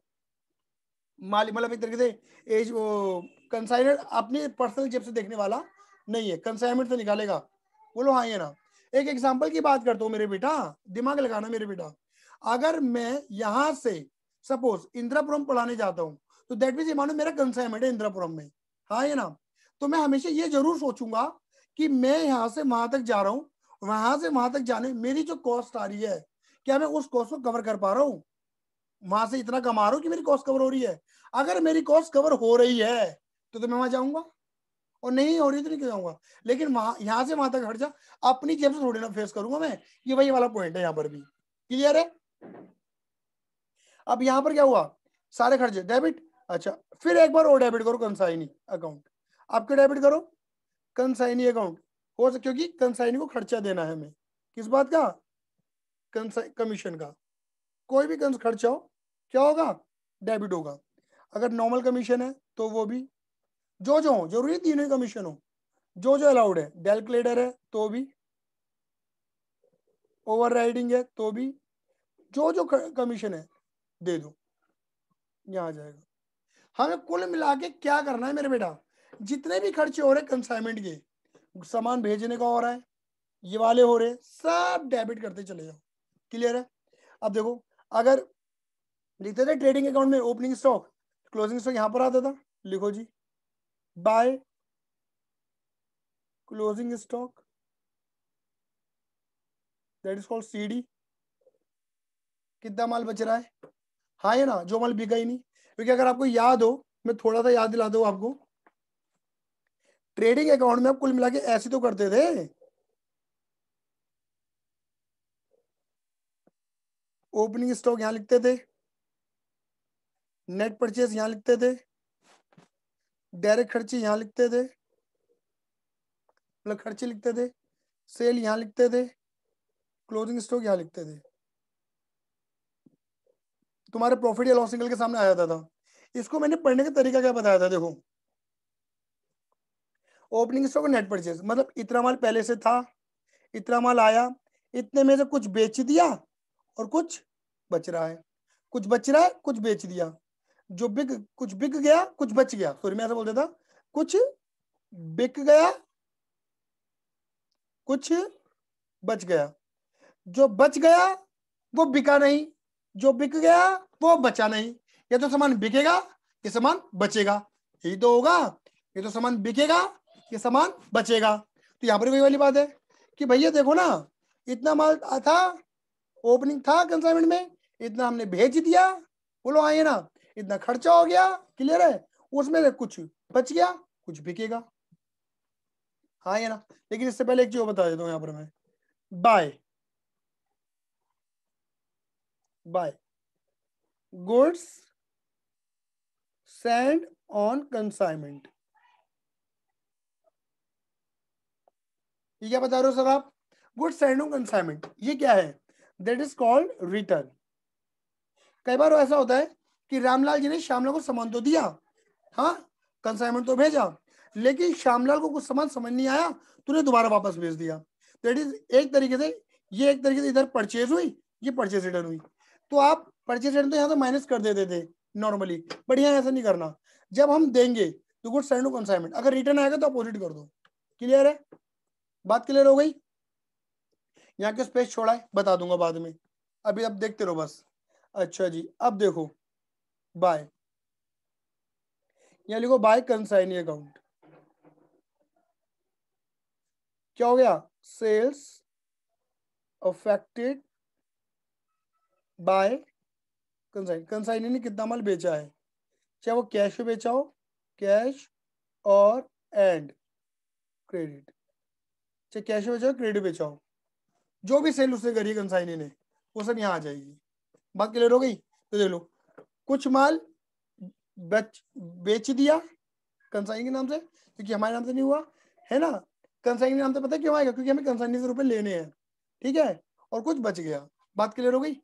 मालिक मतलब एक तरीके से एज वो कंसाइनर अपनी पर्सनल जेब से देखने वाला नहीं है। कंसाइनमेंट से निकालेगा। बोलो हाँ ये ना। एक एग्ज़ाम्पल की बात करता हूँ मेरे बेटा। दिमाग लगाना मेरे बेटा। अगर मैं यहाँ से सपोज़ इंदिरापुरम पढ़ाने जाता हूँ तो दैट मीन मानो मेरा कंसाइनमेंट है इंदिरापुरम में। हाँ ये ना? तो मैं हमेशा ये ज़रूर सोचूँगा कि मैं यहाँ से वहाँ तक जा रहा हूँ वहाँ से वहाँ तक जाने मेरी जो कॉस्ट आ रही है क्या मैं उस कॉस्ट को कवर कर पा रहा हूँ? वहाँ से इतना कमा रहा हूँ कि मेरी कॉस्ट कवर हो रही है। अगर मेरी कॉस्ट कवर हो रही है तो, तो मैं वहाँ जाऊँगा। और नहीं हो रही तो नहीं क्यों जाऊँगा लेकिन वहाँ, यहाँ से वहाँ तक खर्चा अपनी जेब से थोड़ी ना फेस करूँगा मैं ये वही वाला पॉइंट है यहाँ पर भी। क्लियर है? अब यहाँ पर क्या हुआ? सारे खर्चे। डेबिट अच्छा फिर एक बार और डेबिट करो कंसाइनी अकाउंट आपके डेबिट करो? कंसाइनी अकाउंट हो सकता क्योंकि कंसाइनी को खर्चा देना है हमें। किस बात का? कमीशन का। कोई भी खर्चा हो, क्या होगा? डेबिट होगा। अगर नॉर्मल कमीशन है तो वो भी जो जो हो, ज़रूरी तीनों ही कमीशन हो। जो जो अलाउड है कैलकुलेटर है तो भी। ओवर है तो भी। जो जो कमीशन है, दे दो। यहाँ आ जाएगा। हमें कुल मिला के क्या करना है मेरे बेटा? जितने भी खर्चे हो रहे कंसाइनमेंट के, सामान भेजने का हो रहा है, ये वाले हो रहे सब डेबिट करते चले जाओ। क्लियर है? अब देखो, अगर लिखते थे ट्रेडिंग अकाउंट में ओपनिंग स्टॉक क्लोजिंग स्टॉक यहाँ पर आता था, लिखो जी। By closing stock, that is called CD. कितना माल बच रहा है? हाँ है ना? जो माल बिका ही नहीं। क्योंकि अगर आपको याद हो, मैं थोड़ा सा याद दिला दू आपको। ट्रेडिंग अकाउंट में आप कुल मिला के ऐसे तो करते थे। ओपनिंग स्टॉक यहाँ लिखते थे। नेट परचेज यहाँ लिखते थे। डायरेक्ट खर्चे यहाँ लिखते थे। मतलब खर्चे लिखते थे। सेल यहाँ लिखते थे। क्लोजिंग स्टॉक यहाँ लिखते थे। तुम्हारे प्रॉफिट या लॉस निकल के सामने आ जाता था। इसको मैंने पढ़ने का तरीका क्या बताया था, देखो। ओपनिंग स्टॉक नेट परचेज मतलब इतना माल पहले से था, इतना माल आया, इतने में से कुछ बेच दिया और कुछ बच रहा है। कुछ बच रहा है, कुछ बेच दिया। जो बिक, कुछ बिक गया, कुछ बच गया। सॉरी मैं ऐसा बोल देता। कुछ बिक गया, कुछ बच गया। जो बच गया, वो बिका नहीं। जो बिक गया, वो बचा नहीं। ये तो सामान बिकेगा, ये सामान बचेगा। यही तो होगा। ये तो सामान बिकेगा, ये सामान बचेगा। तो यहाँ पर वही वाली बात है कि भैया देखो ना, इतना माल था ओपनिंग था कंसाइनमेंट में, इतना हमने भेज दिया। बोलो आइए ना। इतना खर्चा हो गया क्लियर है? उसमें से कुछ बच गया, कुछ बिकेगा। हाँ ये ना? लेकिन इससे पहले एक चीज़ बता देता हूँ यहाँ पर मैं। By by goods send on consignment ये क्या बता रहे हो सर आप? गुड्स सेंड ऑन कंसाइनमेंट ये क्या है? दैट इज़ कॉल्ड रिटर्न कई बार ऐसा होता है कि रामलाल जी ने श्यामलाल को सामान तो दिया। हाँ कंसाइनमेंट तो भेजा, लेकिन श्यामलाल को कुछ सामान समझ नहीं आया, तूने दोबारा वापस भेज दिया। दैट इज़ एक तरीके से, ये एक तरीके से इधर परचेज हुई, ये परचेज रिटर्न हुई। तो आप परचेज रिटर्न तो यहाँ तो माइनस कर देते थे नॉर्मली बट यहाँ ऐसा नहीं करना। जब हम देंगे तो गुड सेंड टू कंसाइनमेंट अगर रिटर्न आएगा तो अपोजिट कर दो। क्लियर है? बात क्लियर हो गई? यहाँ के स्पेस छोड़ा है? बता दूँगा बाद में। अभी अब देखते रहो बस। अच्छा जी, अब देखो। बाय यहाँ लिखो बाय कंसाइनी अकाउंट क्या हो गया? Sales affected by consign consignee ने कितना माल बेचा है? चाहे वो कैश में बेचा हो कैश और एंड क्रेडिट चाहे कैश में बेचा हो क्रेडिट बेचा हो। जो भी सेल उसने करी कंसाइनी ने वो सब यहाँ आ जाएगी। बात क्लियर हो गई? तो देख लो। कुछ माल बेच बेच दिया कंसाइन के नाम से, क्योंकि हमारे नाम से नहीं हुआ, है ना? कंसाइन के नाम से पता क्यों आएगा? क्योंकि हमें कंसाइनी से रुपए लेने हैं, ठीक है? और कुछ बच गया। बात क्लियर हो गई?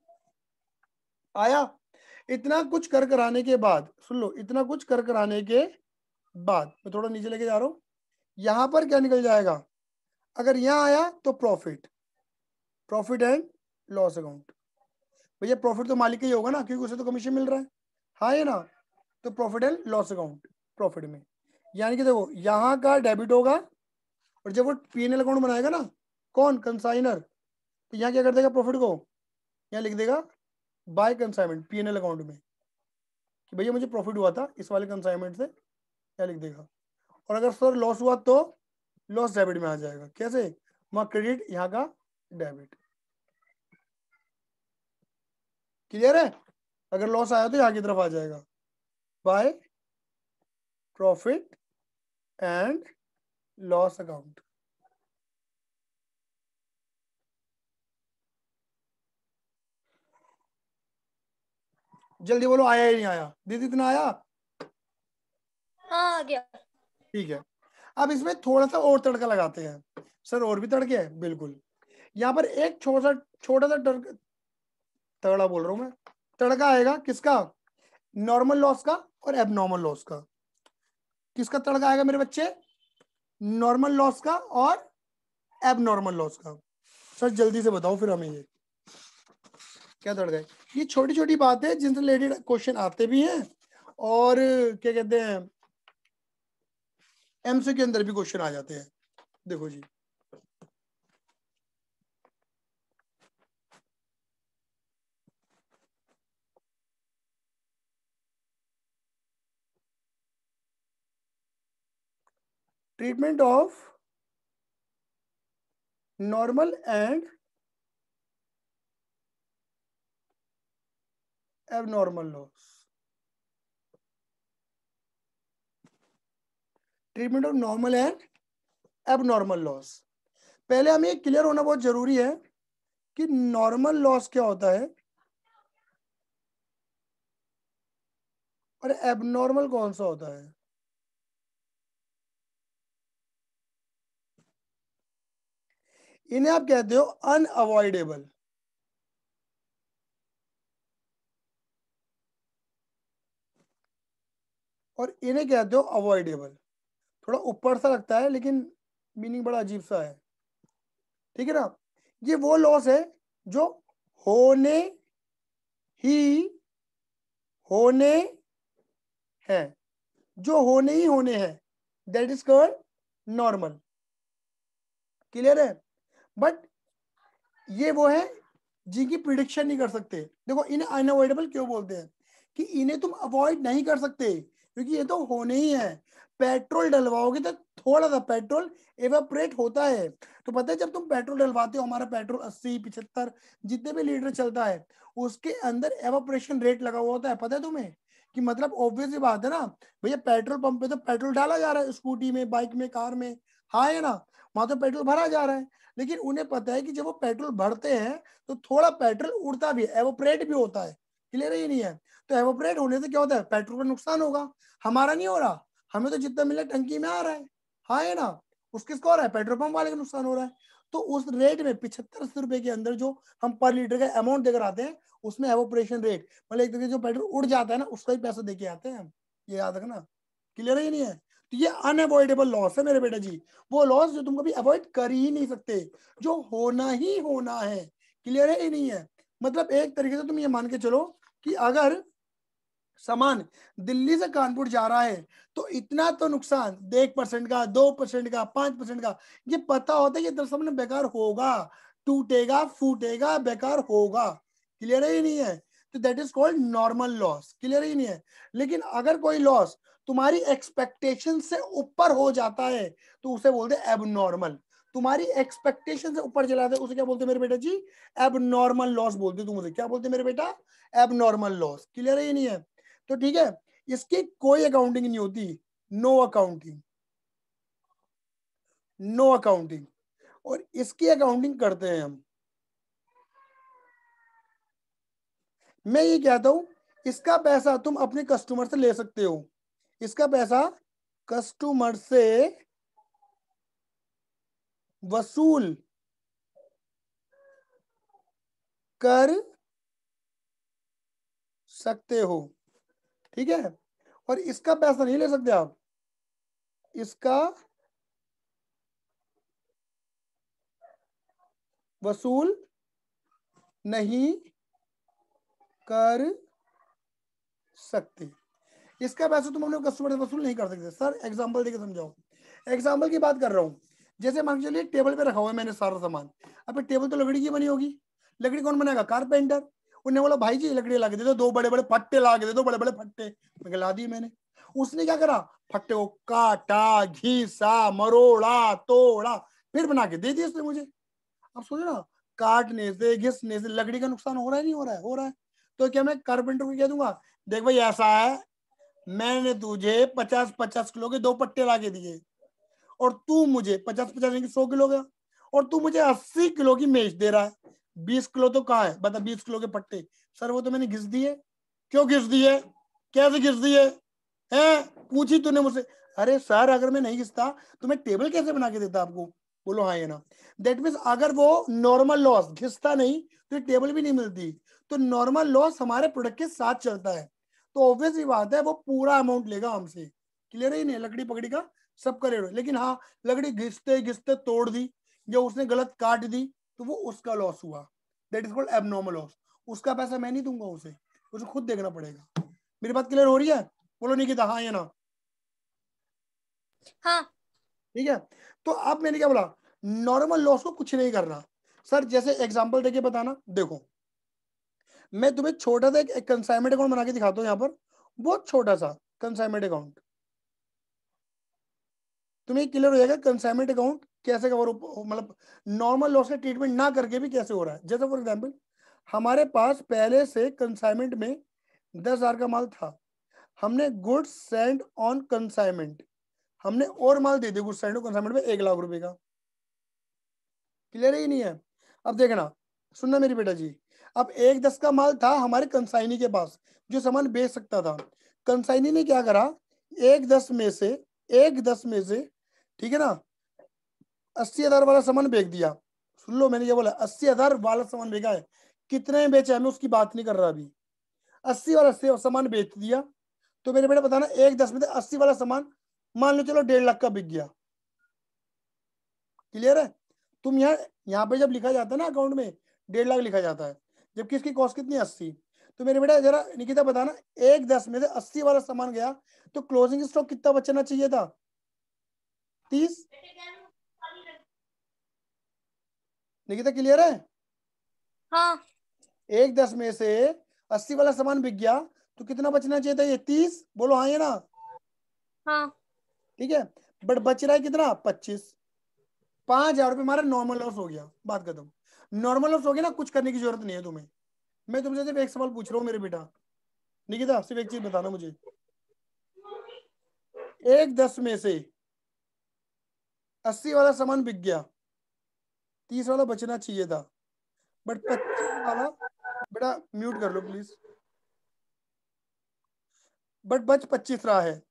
आया? इतना कुछ कर कराने के बाद, सुन लो, इतना कुछ कर कराने के बाद, मैं थोड़ा नीचे लेके जा रहा हूँ, यहाँ पर क्या निकल जाएगा? अगर यहाँ आया तो profit profit and loss account भैया प्रॉफिट तो मालिक ही होगा ना, क्योंकि उसे तो कमीशन मिल रहा है। हाँ ये ना तो profit and loss account profit में। यानी कि देखो, यहाँ का डेबिट होगा, और जब वो पी एन एल अकाउंट बनाएगा ना, कौन? कंसाइनर तो यहाँ क्या कर देगा प्रॉफिट को? यहाँ लिख देगा by consignment P N L account में। कि भैया मुझे प्रॉफिट हुआ था, इस वाले कंसाइनमेंट से क्या लिख देगा। और अगर सर लॉस हुआ तो लॉस डेबिट में आ जाएगा। कैसे? वहाँ क्रेडिट यहाँ का डेबिट क्लियर है? अगर लॉस आया तो यहाँ की तरफ़ आ जाएगा। By profit and loss account जल्दी बोलो आया ही नहीं आया? दीदी इतना आया? हाँ आ गया। ठीक है। अब इसमें थोड़ा सा और तड़का लगाते हैं। सर और भी तड़के हैं? बिल्कुल। यहाँ पर एक छोटा सा छोटा सा तगड़ा बोल रहा हूँ मैं। तड़का आएगा किसका? नॉर्मल लॉस का और एबनॉर्मल लॉस का। किसका तड़का आएगा मेरे बच्चे? नॉर्मल लॉस का और एबनॉर्मल लॉस का। सर, जल्दी से बताओ फिर हमें ये। क्या तड़का है? ये छोटी छोटी बात है, जिनसे रिलेटेड क्वेश्चन आते भी हैं और क्या कहते हैं एमसी के अंदर भी क्वेश्चन आ जाते हैं। देखो जी। Treatment of normal and abnormal loss. Treatment of normal and abnormal loss पहले हमें ये क्लियर होना बहुत ज़रूरी है कि नॉर्मल लॉस क्या होता है और एबनॉर्मल कौन सा होता है? इन्हें आप कहते हो अनअवॉइडेबल और इन्हें कहते हो अवॉइडेबल थोड़ा ऊपर सा लगता है, लेकिन मीनिंग बड़ा अजीब सा है। ठीक है ना? ये वो लॉस है जो होने ही, होने हैं। जो होने ही होने हैं। That is called normal clear है? बट ये वो है जिनकी प्रिडिक्शन नहीं कर सकते। देखो, इन्हें अनअवॉइडेबल क्यों बोलते हैं? कि इन्हें तुम अवॉइड नहीं कर सकते, क्योंकि ये तो होने ही है। पेट्रोल डलवाओगे तो थोड़ा सा पेट्रोल एवेपरेट होता है। तो पता है, जब तुम पेट्रोल डलवाते हो, हमारा पेट्रोल अस्सी, पिछहत्तर, जितने भी लीटर चलता है, उसके अंदर एवोपरेशन रेट लगा हुआ होता है। पता है तुम्हें? कि मतलब ऑब्वियस बात है ना, भैया पेट्रोल पंप पे तो पेट्रोल डाला जा रहा है, स्कूटी में, बाइक में, कार में। हाँ है ना? वहाँ तो पेट्रोल भरा जा रहा है। लेकिन उन्हें पता है कि जब वो पेट्रोल भरते हैं तो थोड़ा पेट्रोल उड़ता भी है एवोपरेट भी होता है। क्लियर ही नहीं है? तो एवोपरेट होने से क्या होता है? पेट्रोल का नुकसान होगा। हमारा नहीं हो रहा। हमें तो जितना मिले टंकी में आ रहा है। हाँ है ना? उसके हो रहा है? पेट्रोल पंप वाले का नुकसान हो रहा है। तो उस रेट में पिछहत्तर अस्सी रुपए के अंदर जो हम पर लीटर का अमाउंट देकर आते हैं, उसमें एवोपरेशन रेट मतलब एक तरीके जो पेट्रोल उड़ जाता है ना, उसका ही पैसा देके आते हैं ये याद रखना। क्लियर ही नहीं है? तो ये अनअवॉइडेबल लॉस है मेरे बेटा जी। वो लॉस जो तुम कभी अवॉइड कर ही नहीं सकते, जो होना ही होना है। क्लियर है ही नहीं है? मतलब एक तरीके से तुम ये मान के चलो कि अगर सामान, दिल्ली से कानपुर जा रहा है तो इतना तो नुकसान एक परसेंट का, दो परसेंट का, पाँच परसेंट का, ये पता होता है कि दरअसल बेकार होगा, टूटेगा, फूटेगा, बेकार होगा क्लियर ही नहीं है? तो that is called normal loss clear ही नहीं है? लेकिन अगर कोई लॉस तुम्हारी एक्सपेक्टेशन से ऊपर हो जाता है तो उसे बोलते हैं एबनॉर्मल तुम्हारी एक्सपेक्टेशन से ऊपर चला उसे क्या बोलते मेरे बेटा जी? एबनॉर्मल लॉस बोलते तुम उसे। क्या बोलते मेरे बेटा? एबनॉर्मल लॉस क्लियर ही नहीं है? तो ठीक है, इसकी कोई अकाउंटिंग नहीं होती नो अकाउंटिंग नो अकाउंटिंग और इसकी अकाउंटिंग करते हैं हम। मैं ये कहता हूँ, इसका पैसा तुम अपने कस्टमर से ले सकते हो। इसका पैसा कस्टमर से वसूल कर सकते हो। ठीक है? और इसका पैसा नहीं ले सकते आप। इसका वसूल नहीं कर सकते। इसका पैसा तुम अपने कस्टमर से वसूल नहीं कर सकते। सर एग्जांपल देके समझाओ। एग्जांपल की बात कर रहा हूँ। जैसे मान चलिए टेबल पे रखा हुआ है मैंने सारा सामान। अब टेबल तो लकड़ी की बनी होगी। लकड़ी कौन बनाएगा? कारपेंटर उन्हें बोला, भाई जी लकड़ी ला के दे दो दो बड़े बड़े फट्टे ला के दे दो बड़े बड़े फट्टे। मैं ला दिए मैंने। उसने क्या करा? फट्टे को काटा, घीसा, मरोड़ा, तोड़ा, फिर बना के दे दिया उसने मुझे। अब सोचो ना, काटने से, घिसने से लकड़ी का नुकसान हो रहा है, नहीं हो रहा है? हो रहा है। तो क्या मैं कारपेंटर को कह दूँगा? देख भाई, ऐसा है, मैंने तुझे पचास पचास किलो के दो पट्टे ला के दिए, और तू मुझे पचास पचास सौ किलो का, और तू मुझे अस्सी किलो की मेज दे रहा है। बीस किलो तो कहा है? बता बीस किलो के पट्टे। सर, वो तो मैंने घिस दिए। क्यों घिस दिए? कैसे घिस दिए? है? पूछी तूने मुझसे। अरे सर, अगर मैं नहीं घिसता तो मैं टेबल कैसे बना के देता आपको? बोलो हाँ ये ना। दैट मीन्स अगर वो नॉर्मल लॉस घिसता नहीं तो टेबल भी नहीं मिलती। तो नॉर्मल लॉस हमारे प्रोडक्ट के साथ चलता है। तो ऑब्वियस ही बात है, वो पूरा अमाउंट लेगा हमसे। क्लियर ही नहीं? लकड़ी पकड़ी का सब करे लेकिन हाँ लकड़ी घिसते घिसते तोड़ दी। या उसने गलत काट दी। तो वो उसका लॉस हुआ। That is called abnormal loss उसका पैसा मैं नहीं दूँगा उसे। उसे खुद देखना पड़ेगा। मेरी बात क्लियर हो रही है? बोलो नहीं हाँ या ना? हाँ। ठीक है? तो अब मैंने क्या बोला? नॉर्मल लॉस को कुछ नहीं करना। सर जैसे एग्जांपल देके बताना देखो। मैं तुम्हें छोटा सा एक कंसाइनमेंट अकाउंट बना के दिखाता हूँ यहाँ पर। बहुत छोटा सा कंसाइनमेंट अकाउंट तुम्हें क्लियर हो जाएगा? कंसाइनमेंट अकाउंट कैसे कवर मतलब नॉर्मल लॉस का ट्रीटमेंट ना करके भी कैसे हो रहा है? जैसे फॉर एग्ज़ाम्पल हमारे पास पहले से कंसाइनमेंट में दस हज़ार का माल था। हमने गुड्स सेंड ऑन कंसाइनमेंट हमने और माल दे दिया गुड्स सेंड ऑन कंसाइनमेंट में एक लाख रुपए का। क्लियर ही नहीं है? अब देखना, सुनना मेरी बेटा जी। अब एक दस का माल था हमारे कंसाइनी के पास, जो सामान बेच सकता था। कंसाइनी ने क्या करा? एक दस में से, एक दस में से, ठीक है ना? अस्सी हज़ार वाला सामान बेच दिया। सुन लो मैंने ये बोला, अस्सी हज़ार वाला सामान बेचा है। कितने बेचा है, मैं उसकी बात नहीं कर रहा अभी। अस्सी अस्सी सामान बेच दिया। तो मेरे बेटा बताना, एक दस में अस्सी वाला सामान, मान लो चलो डेढ़ लाख का बिक गया। क्लियर है? तुम यहाँ यहाँ पे जब लिखा जाता है ना अकाउंट में, डेढ़ लाख लिखा जाता है। जबकि इसकी कॉस्ट कितनी अस्सी। तो मेरे बेटा जरा निकिता बताना, एक दस में से अस्सी वाला सामान गया तो क्लोजिंग स्टॉक कितना बचना चाहिए था? तीस? निकिता क्लियर है? हाँ। एक दस में से अस्सी वाला सामान बिक गया तो कितना बचना चाहिए था ये? तीस? बोलो हाँ ये ना? हाँ। ठीक है। बट बच रहा है कितना? पच्चीस। पाँच हज़ार रुपये हमारा नॉर्मल लॉस हो गया। बात खत्म। नॉर्मल लॉस हो गया ना कुछ करने की ज़रूरत नहीं है तुम्हें। मैं तुमसे सिर्फ़ एक सवाल पूछ रहा हूँ मेरे बेटा। निकिता सिर्फ़ एक चीज़ बताना मुझे। एक दस में से अस्सी वाला सामान बिक गया। तीस वाला बचना चाहिए था। बट पच्चीस वाला, बेटा म्यूट कर लो प्लीज़ बट बच पच्चीस रहा है।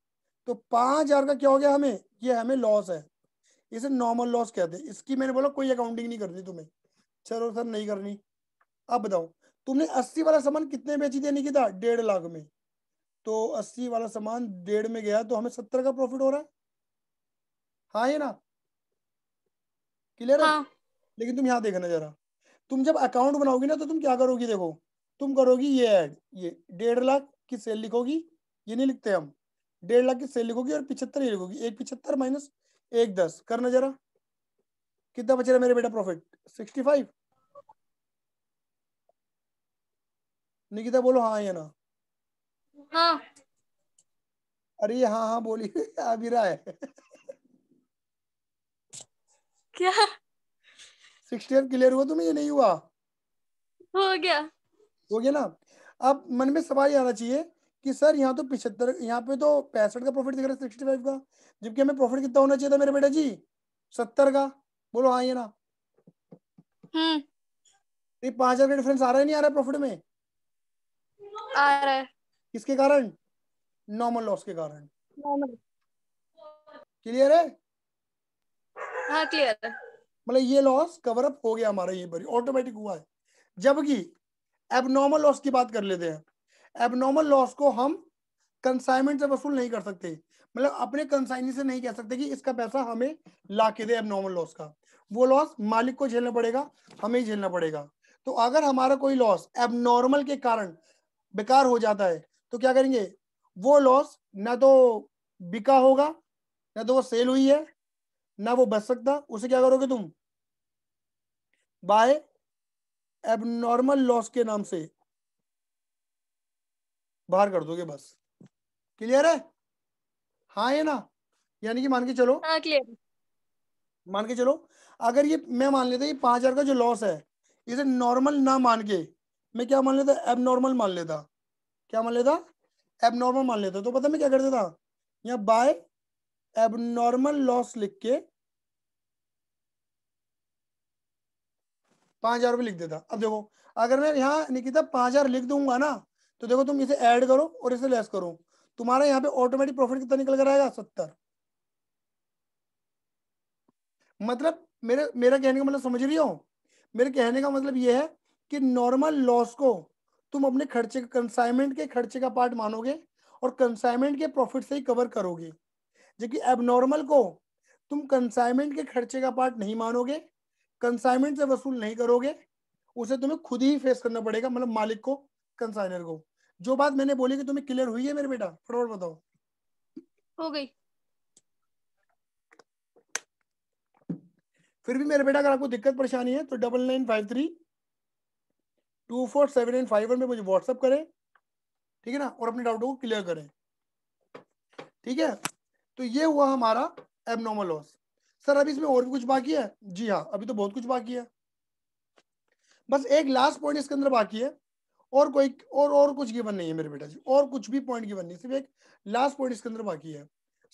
तो पाँच हज़ार का क्या हो गया हमें? ये हमें लॉस है। इसे नॉर्मल लॉस कहते हैं। इसकी मैंने बोला, कोई अकाउंटिंग नहीं करनी तुम्हें। चलो सर नहीं करनी। अब बताओ, तुमने अस्सी वाला सामान कितने बेची देने की था? डेढ़ लाख में। तो अस्सी वाला सामान डेढ़ में गया तो हमें सत्तर का प्रॉफिट हो रहा है। हाँ ये ना? क्लियर है? हाँ। लेकिन तुम यहाँ देखना जरा। तुम जब अकाउंट बनाओगी ना तो तुम क्या करोगी देखो? तुम करोगी ये ऐड ये डेढ़ लाख की सेल लिखोगी ये नहीं लिखते हम। डेढ़ लाख की सेल लिखोगी और पिछहत्तर ये लिखोगी। एक पिछहत्तर माइनस एक दस। करना जरा। कितना बच रहा मेरे बेटा प्रॉफिट सिक्सटी फाइव निकिता बोलो हाँ या ना? हाँ। अरे ये हाँ हाँ बोली आ भी रहा है। क्या? सिक्सटी क्लियर हुआ तुम्हें ये नहीं हुआ? हो गया। हो गया ना? अब मन में सवाल ये आना चाहिए कि सर यहाँ तो पिछहत्तर यहाँ पे तो पैंसठ का प्रॉफिट दिख रहा है सिक्सटी फाइव का। जबकि हमें प्रॉफिट कितना होना चाहिए था मेरे बेटा जी? सत्तर का। बोलो हाँ ये ना? हम्म। ये पाँच हज़ार का डिफरेंस आ रहा है नहीं आ रहा है प्रॉफिट में? आ रहा है। किसके कारण? नॉर्मल लॉस के कारण। नॉर्मल क्लियर है? हाँ क्लियर है। मतलब ये लॉस कवर अप हो गया हमारा ये बारी ऑटोमेटिक हुआ है। जबकि एबनॉर्मल लॉस की बात कर लेते हैं। एबनॉर्मल लॉस को हम कंसाइनमेंट से वसूल नहीं कर सकते। मतलब अपने कंसाइनी से नहीं कह सकते कि इसका पैसा हमें ला के दे एबनॉर्मल लॉस का। वो लॉस मालिक को झेलना पड़ेगा, हमें ही झेलना पड़ेगा। तो अगर हमारा कोई लॉस एबनॉर्मल के कारण बेकार हो जाता है तो क्या करेंगे? वो लॉस ना तो बिका होगा, ना तो वो सेल हुई है, ना वो बच सकता। उसे क्या करोगे तुम? बाय एबनॉर्मल लॉस के नाम से। बाहर कर दोगे बस। क्लियर है? हाँ ये ना? यानी कि मान के चलो। हाँ क्लियर मान के चलो। अगर ये मैं मान लेता ये पाँच हज़ार का जो लॉस है इसे नॉर्मल ना मान के मैं क्या मान लेता? एबनॉर्मल मान लेता। क्या मान लेता? एबनॉर्मल मान लेता। तो पता मैं क्या कर देता? यहाँ बाय एबनॉर्मल लॉस लिख के पाँच हज़ार रुपये लिख देता। अब देखो, अगर मैं यहाँ निकिता पाँच हज़ार लिख दूँगा ना तो देखो तुम इसे ऐड करो और इसे लेस करो। तुम्हारा यहाँ पे ऑटोमेटिक प्रॉफिट कितना निकल कर आएगा? सत्तर। मतलब मेरे, मेरा कहने का मतलब समझ रही हो? मेरे कहने का मतलब ये है कि नॉर्मल लॉस को तुम अपने खर्चे कंसाइनमेंट के खर्चे का पार्ट मानोगे और कंसाइनमेंट के प्रॉफिट से ही कवर करोगे। जबकि एबनॉर्मल को तुम कंसाइनमेंट के खर्चे का पार्ट नहीं मानोगे कंसाइनमेंट से वसूल नहीं करोगे उसे तुम्हें खुद ही फेस करना पड़ेगा मतलब मालिक को कंसाइनर को। जो बात मैंने बोली कि तुम्हें क्लियर हुई है मेरे बेटा? फटाफट बताओ। हो गई। फिर भी मेरे बेटा अगर आपको दिक्कत परेशानी है तो double nine five three two four seven N five one में मुझे व्हाट्सअप करें ठीक है ना? और अपने डाउटों को क्लियर करें। ठीक है? तो ये हुआ हमारा एबनॉर्मल लॉस सर, अभी इसमें और भी कुछ बाकी है? जी हाँ अभी तो बहुत कुछ बाकी है। बस एक लास्ट पॉइंट इसके अंदर बाकी है। और कोई, और और कुछ गिवन नहीं है मेरे बेटा जी। और कुछ भी पॉइंट गिवन नहीं, सिर्फ़ एक लास्ट पॉइंट इसके अंदर बाकी है।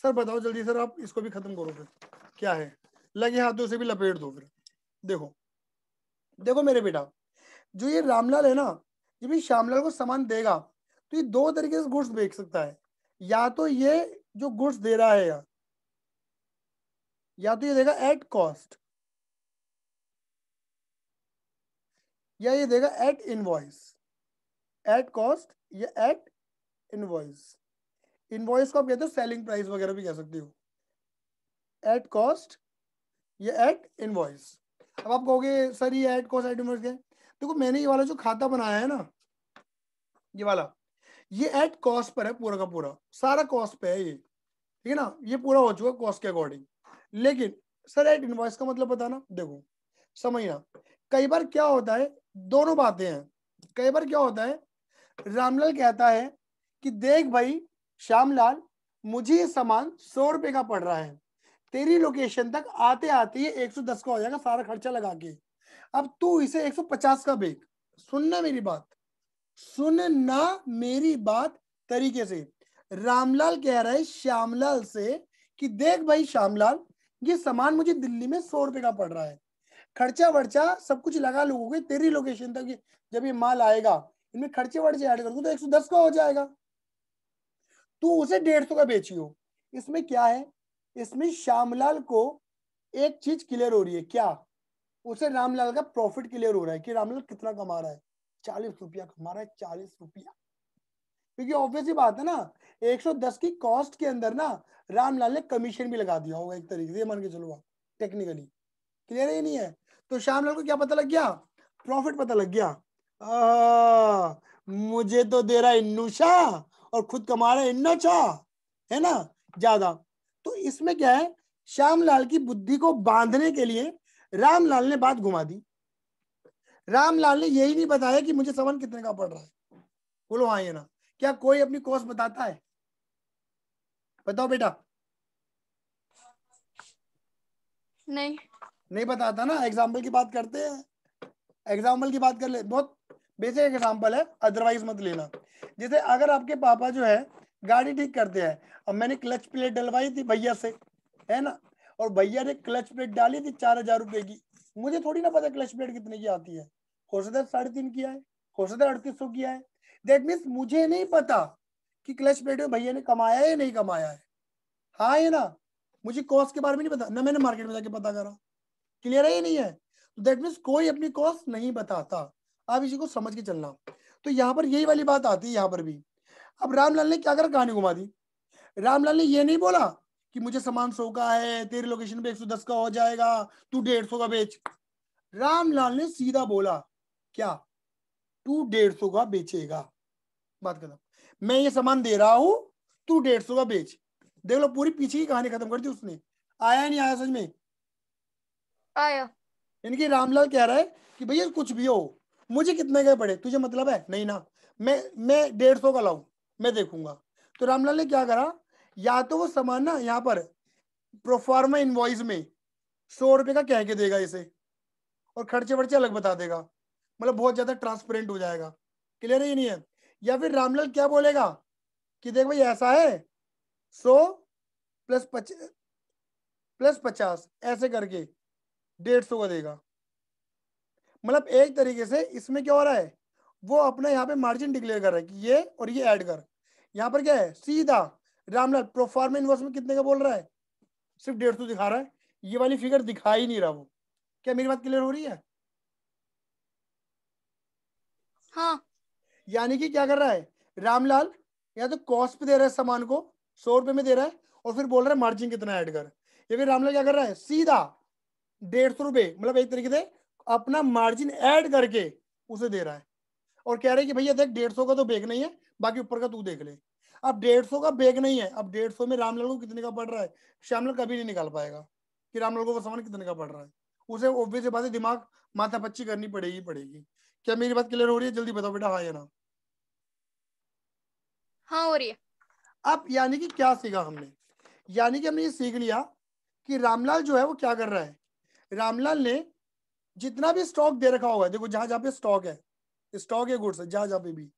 सर, बताओ जल्दी, सर, आप इसको भी खत्म करो फिर। क्या है? लगे हाथों से भी लपेट दो फिर। देखो देखो मेरे बेटा, जो ये रामलाल है ना जब ये श्यामलाल को सामान देगा। तो ये दो तरीके से गुड्स बेच सकता है। या तो ये जो गुड्स दे रहा है या, तो ये देगा एट कॉस्ट या ये देगा एट इनवॉइस एट कॉस्ट या एट इनवॉइस इनवॉइस को आप कहते हो सेलिंग प्राइस वगैरह भी कह सकते हो। एट कॉस्ट ये एट इनवॉइस अब आप कहोगे सर ये एट कॉस्ट एट इनवॉइस देखो मैंने ये वाला जो खाता बनाया है ना ये वाला ये एट कॉस्ट पर है पूरा का पूरा। सारा कॉस्ट पे है ये। ठीक है ना? ये पूरा हो चुका कॉस्ट के अकॉर्डिंग लेकिन सर एट इनवॉइस का मतलब बताना, देखो, समझना। कई बार क्या होता है, दोनों बातें हैं। कई बार क्या होता है, रामलाल कहता है कि देख भाई, श्यामलाल, मुझे ये सामान सौ रुपए का पड़ रहा है। तेरी लोकेशन तक आते आते ये एक सौ दस का हो जाएगा सारा खर्चा लगा के। अब तू इसे एक सौ पचास का बेच सुनना मेरी बात। सुनना मेरी बात तरीके से। रामलाल कह रहा है, श्यामलाल से कि देख भाई, श्यामलाल ये सामान मुझे दिल्ली में सौ रुपए का पड़ रहा है। खर्चा वर्चा सब कुछ लगा लोगे तेरी लोकेशन तक जब ये माल आएगा, इनमें खर्चे वर्चे ऐड कर तो एक सौ दस का हो जाएगा। तू उसे डेढ़ सौ का बेचियो इसमें क्या है? इसमें श्यामलाल को एक चीज़ क्लियर हो रही है। क्या? उसे रामलाल का प्रॉफिट क्लियर हो रहा है कि रामलाल कितना कमा रहा है। चालीस रुपया कमा रहा है, चालीस रुपया। क्योंकि ऑब्वियसली बात है ना 110 की कॉस्ट के अंदर ना रामलाल ने कमीशन भी लगा दिया होगा एक तरीके से मान के चलो आप टेक्निकली क्लियर ही नहीं है? तो श्यामलाल को क्या पता लग गया? प्रॉफिट पता लग गया। आ, मुझे तो दे रहा है इन्नू शाह और खुद कमा रहा है इन्ना शाह है ना? ज़्यादा। तो इसमें क्या है? श्यामलाल की बुद्धि को बांधने के लिए रामलाल ने बात घुमा दी। रामलाल ने यही नहीं बताया कि मुझे सामान कितने का पड़ रहा है। बोलो हाँ ये ना। क्या कोई अपनी कॉस्ट बताता है? बताओ बेटा। नहीं। नहीं बताता ना एग्ज़ाम्पल की बात करते हैं। एग्ज़ाम्पल की बात कर ले बहुत बेसिक एग्ज़ाम्पल है अदरवाइज़ मत लेना। जैसे अगर आपके पापा जो है गाड़ी ठीक करते हैं अब मैंने क्लच प्लेट डलवाई थी भैया से है ना? और भैया ने क्लच प्लेट डाली थी चार हज़ार रुपए की। मुझे थोड़ी ना पता क्लच प्लेट कितने की आती है। हो सकता है साढ़े तीन की आए हो सकता है अड़तीस सौ की है दैट मीन्स मुझे नहीं पता कि क्लच प्लेट में भैया ने कमाया है या नहीं कमाया है। हाँ ये ना? मुझे कॉस्ट के बारे में नहीं पता। ना मैंने मार्केट में जाके पता करा। क्लियर है या नहीं है? तो दैट मीन्स कोई अपनी कॉस्ट नहीं बताता। आप इसी को समझ के चलना। तो यहाँ पर यही वाली बात आती है यहाँ पर भी। अब रामलाल ने क्या कर कहानी घुमा दी? रामलाल ने ये नहीं बोला कि मुझे सामान सौ का है, तेरी लोकेशन पे एक सौ दस का हो जाएगा, तू डेढ़ सौ का बेच। रामलाल ने सीधा बोला, क्या? तू डेढ़ सौ का बेचेगा। बात खत्म। मैं ये सामान दे रहा हूँ तू डेढ़ सौ का बेच। देख लो पूरी पीछे की कहानी खत्म कर दी उसने। आया नहीं आया समझ में? आया। इनकी रामलाल कह रहा है कि भैया कुछ भी हो मुझे कितने का पड़े? तुझे मतलब है? नहीं ना। मैं मैं डेढ़ सौ का लाऊ मैं देखूँगा। तो रामलाल ने क्या करा? या तो वो सामान ना यहाँ पर प्रोफार्मा इनवॉइस में सौ रुपए का कह के देगा इसे और खर्चे वर्चे अलग बता देगा। मतलब बहुत ज़्यादा ट्रांसपेरेंट हो जाएगा। क्लियर है नहीं है? या फिर रामलाल क्या बोलेगा कि देख भाई ऐसा है, सो प्लस पच प्लस पचास, ऐसे करके डेढ़ सौ का देगा। मतलब एक तरीके से इसमें क्या हो रहा है? वो अपना यहाँ पे मार्जिन डिक्लेयर कर रहा है कि ये और ये ऐड कर। यहाँ पर क्या है? सीधा रामलाल प्रोफार्म इनवर्स में कितने का बोल रहा है? सिर्फ़ डेढ़ सौ दिखा रहा है। ये वाली फिगर दिखा ही नहीं रहा वो। क्या मेरी बात क्लियर हो रही है? हाँ। यानी कि क्या कर रहा है? रामलाल, या तो कॉस्ट पे दे रहा है सामान को, सौ रुपए में दे रहा है, और फिर बोल रहा है मार्जिन कितना ऐड कर। या फिर रामलाल क्या कर रहा है? सीधा डेढ़ सौ रुपए मतलब एक तरीके से अपना मार्जिन ऐड करके उसे दे रहा है। और कह रहे हैं कि भैया देख, डेढ़ सौ का तो बेग नहीं है, बाकी ऊपर का तू देख ले। अब डेढ़ सौ का बेग नहीं है, अब डेढ़ सौ में रामलाल को कितने का पड़ रहा है? श्यामलाल कभी नहीं निकाल पाएगा कि रामलाल को वो सामान कितने का पड़ रहा है। उसे ऑब्वियस बात है दिमाग, माथा पच्ची करनी पड़ेगी पड़ेगी। क्या मेरी बात क्लियर हो रही है? जल्दी बताओ बेटा हाँ या ना? हाँ हो रही है। अब यानी कि क्या सीखा हमने? यानी कि हमने ये सीख लिया कि रामलाल जो है वो क्या कर रहा है? रामलाल ने जितना भी स्टॉक दे रखा होगा देखो जहाँ जहाँ पे स्टॉक है स्टॉक है गुड्स जहाँ जहाँ पे भी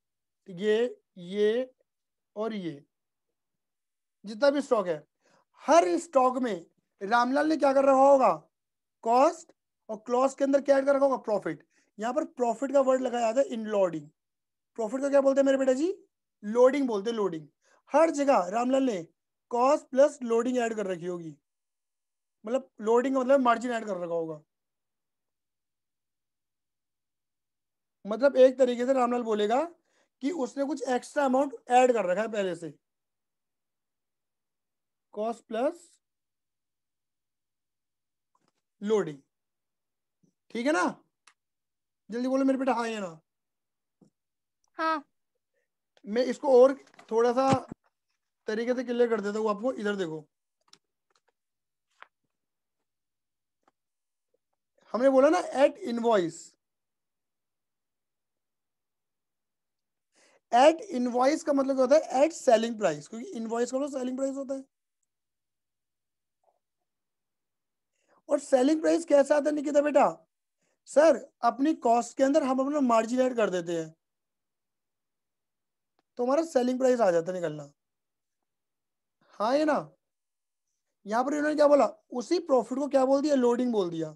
ये ये और ये जितना भी स्टॉक है हर स्टॉक में रामलाल ने क्या कर रखा होगा? कॉस्ट और क्लॉस के अंदर क्या ऐड कर रखा होगा? प्रॉफिट यहाँ पर प्रॉफिट का वर्ड लगाया जाता है इन लोडिंग प्रॉफिट का क्या बोलते हैं मेरे बेटा जी? लोडिंग बोलते हैं लोडिंग हर जगह रामलाल ने कॉस्ट प्लस लोडिंग ऐड कर रखी होगी। मतलब लोडिंग मतलब मार्जिन ऐड कर रखा होगा। मतलब एक तरीके से रामलाल बोलेगा कि उसने कुछ एक्स्ट्रा अमाउंट ऐड कर रखा है पहले से। कॉस्ट प्लस लोडिंग ठीक है ना? जल्दी बोलो मेरे बेटा हाँ या ना? हाँ। मैं इसको और थोड़ा सा तरीके से क्लियर कर देता हूँ आपको इधर देखो। हमने बोला ना एट इनवॉइस एट इनवॉइस का मतलब क्या होता है? एट सेलिंग प्राइस क्योंकि इनवॉइस का मतलब सेलिंग प्राइस होता है। और सेलिंग प्राइस कैसा आता है निकिता बेटा? सर, अपनी कॉस्ट के अंदर हम अपना मार्जिन ऐड कर देते हैं। तो हमारा सेलिंग प्राइस आ जाता निकलना। हाँ ये ना? यहाँ पर इन्होंने क्या बोला? उसी प्रॉफिट को क्या बोल दिया? लोडिंग बोल दिया।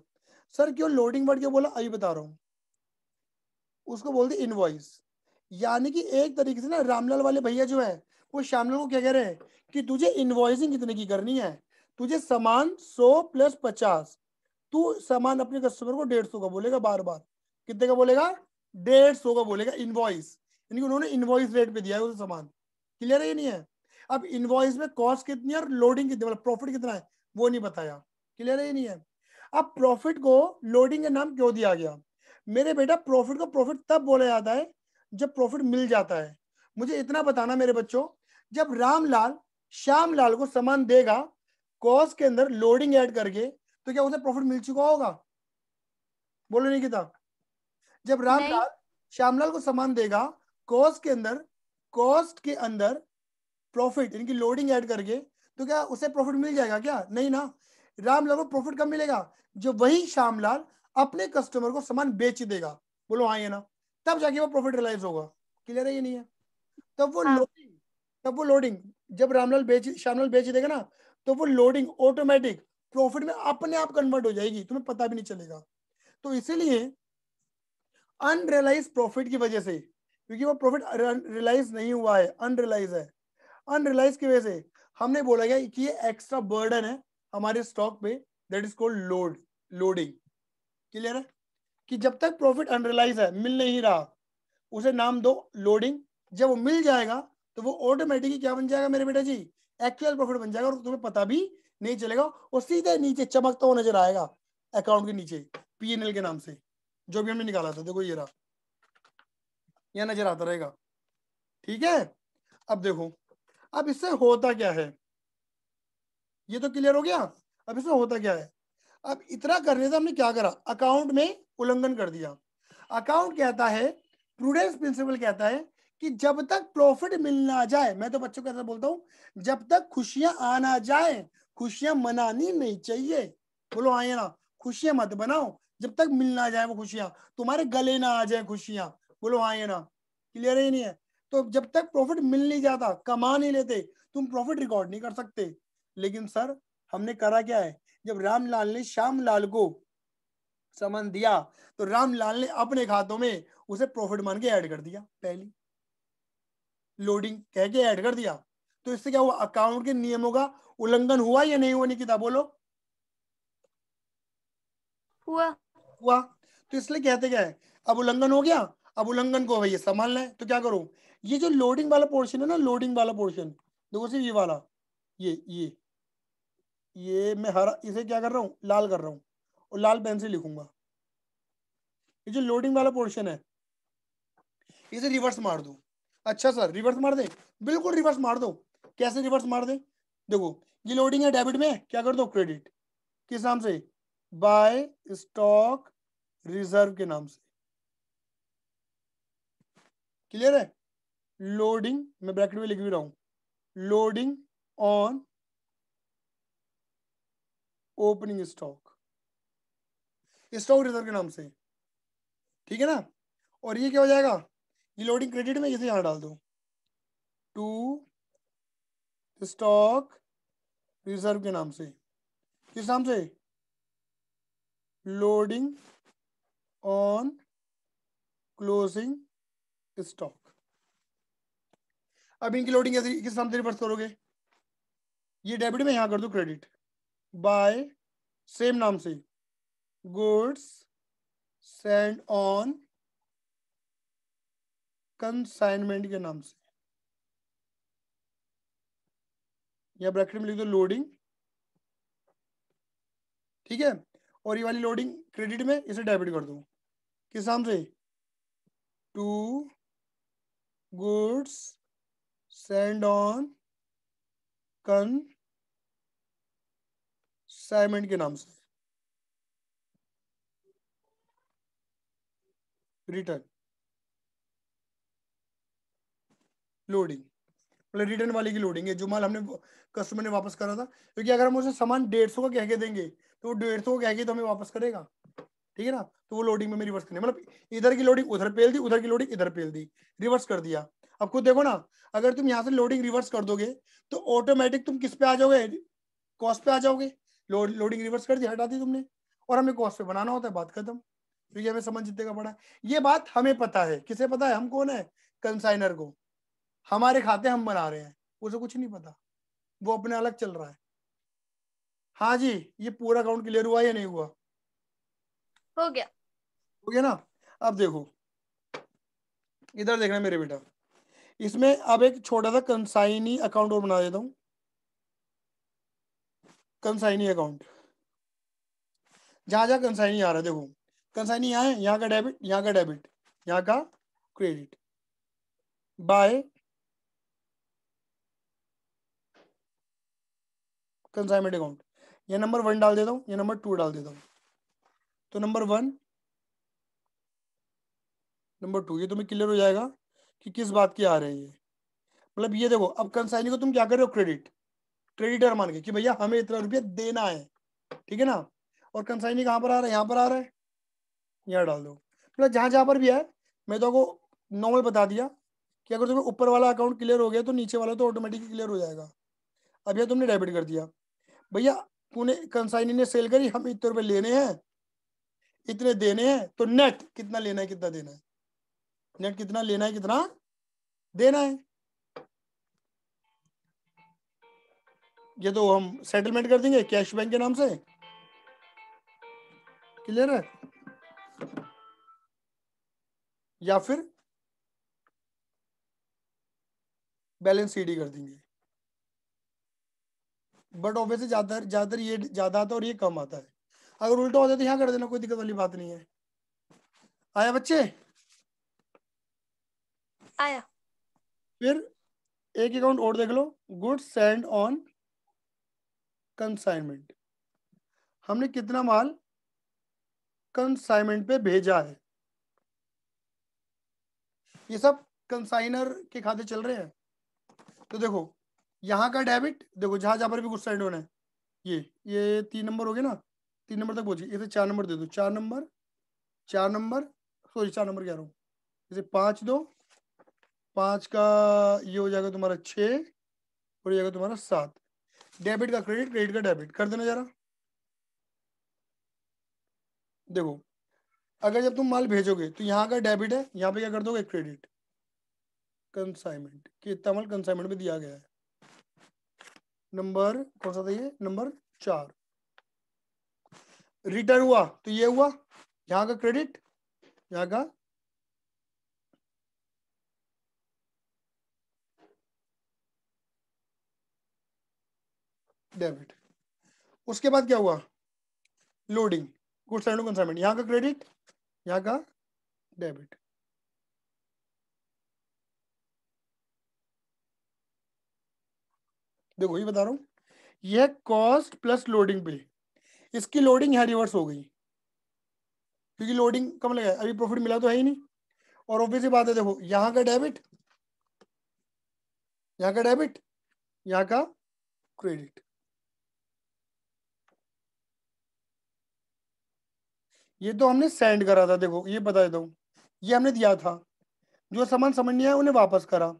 सर, क्यों लोडिंग वर्ड क्यों बोला? अभी बता रहा हूँ। उसको बोल दिया इनवॉइस यानी कि एक तरीके से ना, रामलाल वाले भैया जो है, वो श्यामलाल को क्या कह रहे हैं कि तुझे इनवॉइसिंग कितने की करनी है? तुझे सामान सौ प्लस पचास। तू सामान अपने कस्टमर को डेढ़ सौ का बोलेगा बार बार। कितने का बोलेगा? डेढ़ सौ का बोलेगा इनवॉइस यानी कि उन्होंने इनवॉइस रेट पे दिया है उसे सामान। क्लियर है ये नहीं है? अब इनवॉइस में कॉस्ट कितनी है और लोडिंग कितनी मतलब प्रॉफिट कितना है? वो नहीं बताया। क्लियर है ये नहीं है? अब प्रॉफिट को लोडिंग का नाम क्यों दिया गया? मेरे बेटा प्रॉफिट को प्रॉफिट तब बोला जाता है जब प्रॉफिट मिल जाता है। मुझे इतना बताना मेरे बच्चों, जब रामलाल, श्यामलाल को सामान देगा कॉस्ट के अंदर लोडिंग ऐड करके तो क्या उसे प्रॉफिट मिल चुका होगा? बोलो नहीं किता जब रामलाल श्यामलाल को सामान देगा कॉस्ट के अंदर कॉस्ट के अंदर प्रॉफिट यानी कि लोडिंग ऐड करके तो क्या उसे प्रॉफिट मिल जाएगा क्या? नहीं ना। रामलाल को प्रॉफिट कब मिलेगा? जो वही श्यामलाल अपने कस्टमर को सामान बेच देगा। बोलो हाँ ये ना। तब जाके वो प्रॉफिट रियलाइज़ होगा। क्लियर है ये नहीं है? तब वो हाँ। लोडिंग तब वो लोडिंग जब रामलाल बेच श्यामलाल बेच देगा ना तो वो लोडिंग ऑटोमेटिक प्रॉफिट में अपने आप कन्वर्ट हो जाएगी, तुम्हें पता भी नहीं चलेगा। तो इसीलिए अनरियलाइज प्रॉफिट की वजह से, क्योंकि वो प्रॉफिट रियलाइज़ नहीं हुआ है अनरियलाइज है। अनरियलाइज की वजह से हमने बोला गया कि ये एक्स्ट्रा बर्डन है हमारे स्टॉक पे that is called load loading clear है? कि जब तक प्रॉफिट अनरियलाइज है, मिल नहीं रहा, उसे नाम दो लोडिंग जब वो मिल जाएगा तो वो ऑटोमेटिकली क्या बन जाएगा मेरे बेटा जी? एक्चुअल प्रॉफिट बन जाएगा और तुम्हें पता भी नहीं चलेगा और सीधे नीचे चमकता हुआ नज़र आएगा अकाउंट के नीचे पीएनएल के नाम से, जो भी हमने निकाला था, देखो ये रहा। यह नज़र आता रहेगा। ठीक है? अब देखो, अब इससे होता क्या है? ये तो क्लियर हो गया? अब इसमें होता क्या है? अब इतना करने से हमने क्या करा? अकाउंट में उल्लंघन कर दिया। अकाउंट कहता है प्रूडेंस प्रिंसिपल कहता है कि जब तक प्रॉफिट मिल ना जाए, मैं तो बच्चों को ऐसा बोलता हूँ, जब तक खुशियाँ आ ना जाए खुशियाँ मनानी नहीं चाहिए। बोलो आए ना? खुशियाँ मत बनाओ जब तक मिल ना जाए वो खुशियाँ, तुम्हारे गले ना आ जाए खुशियाँ। बोलो आए ना? क्लियर ही नहीं है? तो जब तक प्रॉफिट मिल नहीं जाता, कमा नहीं लेते, तुम प्रॉफिट रिकॉर्ड नहीं कर सकते। लेकिन सर, हमने करा क्या है? जब रामलाल ने श्यामलाल को सामान दिया तो रामलाल ने अपने खातों में उसे प्रॉफिट मान के ऐड कर दिया, पहली। लोडिंग कह के ऐड कर दिया। तो इससे क्या हुआ? अकाउंट के नियमों का उल्लंघन हुआ या नहीं हुआ निकिता? बोलो। हुआ। हुआ। तो इसलिए कहते क्या है? अब उल्लंघन हो गया अब उल्लंघन को भैया संभालना है। तो क्या करो? ये जो लोडिंग वाला पोर्शन है ना लोडिंग वाला पोर्शन देखो सिर्फ़ ये वाला ये ये ये मैं हरा इसे क्या कर रहा हूँ? लाल कर रहा हूँ और लाल पेन से लिखूँगा। ये जो लोडिंग वाला पोर्शन है इसे रिवर्स मार दो। अच्छा सर रिवर्स मार दे? बिल्कुल रिवर्स मार दो। कैसे रिवर्स मार दे? देखो, ये लोडिंग है डेबिट में, क्या कर दो? क्रेडिट किस नाम से बाय स्टॉक रिज़र्व के नाम से। क्लियर है? लोडिंग मैं ब्रैकेट में लिख भी रहा हूँ। Loading on opening stock stock reserve के नाम से। ठीक है ना? और ये क्या हो जाएगा? ये लोडिंग क्रेडिट में, इसे यहाँ डाल दो। टू स्टॉक रिज़र्व के नाम से। किस नाम से? Loading on closing stock. अब इनकी लोडिंग कैसे किस नाम से रिवर्स करोगे? ये डेबिट में यहाँ कर दो क्रेडिट। बाय सेम नाम से। गुड्स सेंड ऑन कंसाइनमेंट के नाम से। या ब्रैकेट में लिख दो लोडिंग ठीक है? और ये वाली लोडिंग क्रेडिट में, इसे डेबिट कर दो। किस नाम से? टू गुड्स सेंड ऑन कन साइमेंट के नाम से। रिटर्न लोडिंग मतलब रिटर्न वाले की लोडिंग है। जो माल हमने कस्टमर ने वापस करा था, क्योंकि अगर हम उसे सामान डेढ़ सौ का कह के देंगे तो वो डेढ़ सौ का कह के तो हमें वापस करेगा। ठीक है ना? तो वो लोडिंग में रिवर्स करनी मतलब इधर की लोडिंग उधर पेल दी उधर की लोडिंग इधर पेल दी रिवर्स कर दिया। अब खुद देखो ना, अगर तुम यहाँ से लोडिंग रिवर्स कर दोगे तो ऑटोमेटिक तुम किस पे आ जाओगे? कॉस्ट पे आ जाओगे। लोडिंग रिवर्स कर दी, हटा दी तुमने। और हमें कॉस्ट पे बनाना होता है, बात खत्म। क्योंकि हमें समझ जितने का पड़ा ये बात हमें पता है। किसे पता है? हम कौन है? कंसाइनर को। हमारे खाते हम बना रहे हैं। उसे कुछ नहीं पता। वो अपने अलग चल रहा है। हाँ जी ये पूरा अकाउंट क्लियर हुआ या नहीं हुआ? हो गया। हो गया ना? अब देखो। इधर देखना मेरे बेटा। इसमें अब एक छोटा सा कंसाइनी अकाउंट और बना देता हूँ। कंसाइनी अकाउंट जहाँ जहाँ कंसाइनी आ रहा है देखो। कंसाइनी यहाँ है यहाँ का डेबिट यहाँ का डेबिट यहाँ का क्रेडिट बाय कंसाइनमेंट अकाउंट ये नंबर वन डाल देता हूँ, ये नंबर टू डाल देता हूँ। तो नंबर वन नंबर टू ये तुम्हें क्लियर हो जाएगा कि किस बात की आ रहे हैं। मतलब ये देखो, अब कंसाइनी को तुम क्या कर रहे हो? क्रेडिट क्रेडिटर मान के कि भैया हमें इतना रुपया देना है, ठीक है ना? और कंसाइनी कहाँ पर आ रहा है? यहाँ पर आ रहा है। यहाँ डाल दो। मतलब जहाँ जहाँ पर भी है, मैं तो आपको नॉर्मल बता दिया कि अगर तुम्हें ऊपर वाला अकाउंट क्लियर हो गया तो नीचे वाला तो ऑटोमेटिकली क्लियर हो जाएगा। अब यह तुमने डेबिट कर दिया। भैया, तूने कंसाइनी ने सेल करी, हम इतने रुपए लेने हैं। इतने देने हैं तो नेट कितना लेना है, कितना देना है? नेट कितना लेना है, कितना देना है? ये तो हम सेटलमेंट कर देंगे कैश बैंक के नाम से। क्लियर है? या फिर बैलेंस सीडी कर देंगे। बट ऑब्वियसली ज़्यादातर ज़्यादातर ये ज़्यादा आता है और ये कम आता है। अगर उल्टा हो जाए तो यहाँ कर देना कोई दिक्कत वाली बात नहीं है। आया बच्चे? आया। फिर एक अकाउंट और देख लो। गुड सेंड ऑन कंसाइनमेंट हमने कितना माल कंसाइनमेंट पे भेजा है? ये सब कंसाइनर के खाते चल रहे हैं। तो देखो यहाँ का डेबिट देखो जहाँ जहाँ पर भी गुड सेंड होना है, ये ये तीन नंबर हो गए ना, तीन नंबर तक पहुँची, इसे चार नंबर दे दो, चार नंबर चार नंबर सॉरी चार नंबर कह रहा हूँ, इसे पाँच दो, पाँच का ये हो जाएगा तुम्हारा छः, और ये जाएगा तुम्हारा सात डेबिट का क्रेडिट क्रेडिट का डेबिट कर देना जरा। देखो, अगर जब तुम माल भेजोगे तो यहाँ का डेबिट है, यहाँ पे क्या कर दोगे? क्रेडिट कंसाइनमेंट कि इतना माल कंसाइनमेंट में दिया गया है। नंबर, कौन सा था ये? नंबर चार। रिटर्न हुआ तो ये हुआ, यहाँ का क्रेडिट यहाँ का डेबिट उसके बाद क्या हुआ? लोडिंग गुड्स एंड कंसाइनमेंट यहाँ का क्रेडिट यहाँ का डेबिट देखो, ये बता रहा हूँ। यह कॉस्ट प्लस लोडिंग पे इसकी लोडिंग यहाँ रिवर्स हो गई। क्योंकि लोडिंग कम लगा अभी प्रॉफिट मिला तो है ही नहीं। और ऑब्वियसली बात है, देखो, यहाँ का डेबिट यहाँ का डेबिट यहाँ का क्रेडिट ये तो हमने सेंड करा था, देखो, ये बता देता हूँ। ये हमने दिया था। जो सामान समझ नहीं आया, उन्हें वापस करा।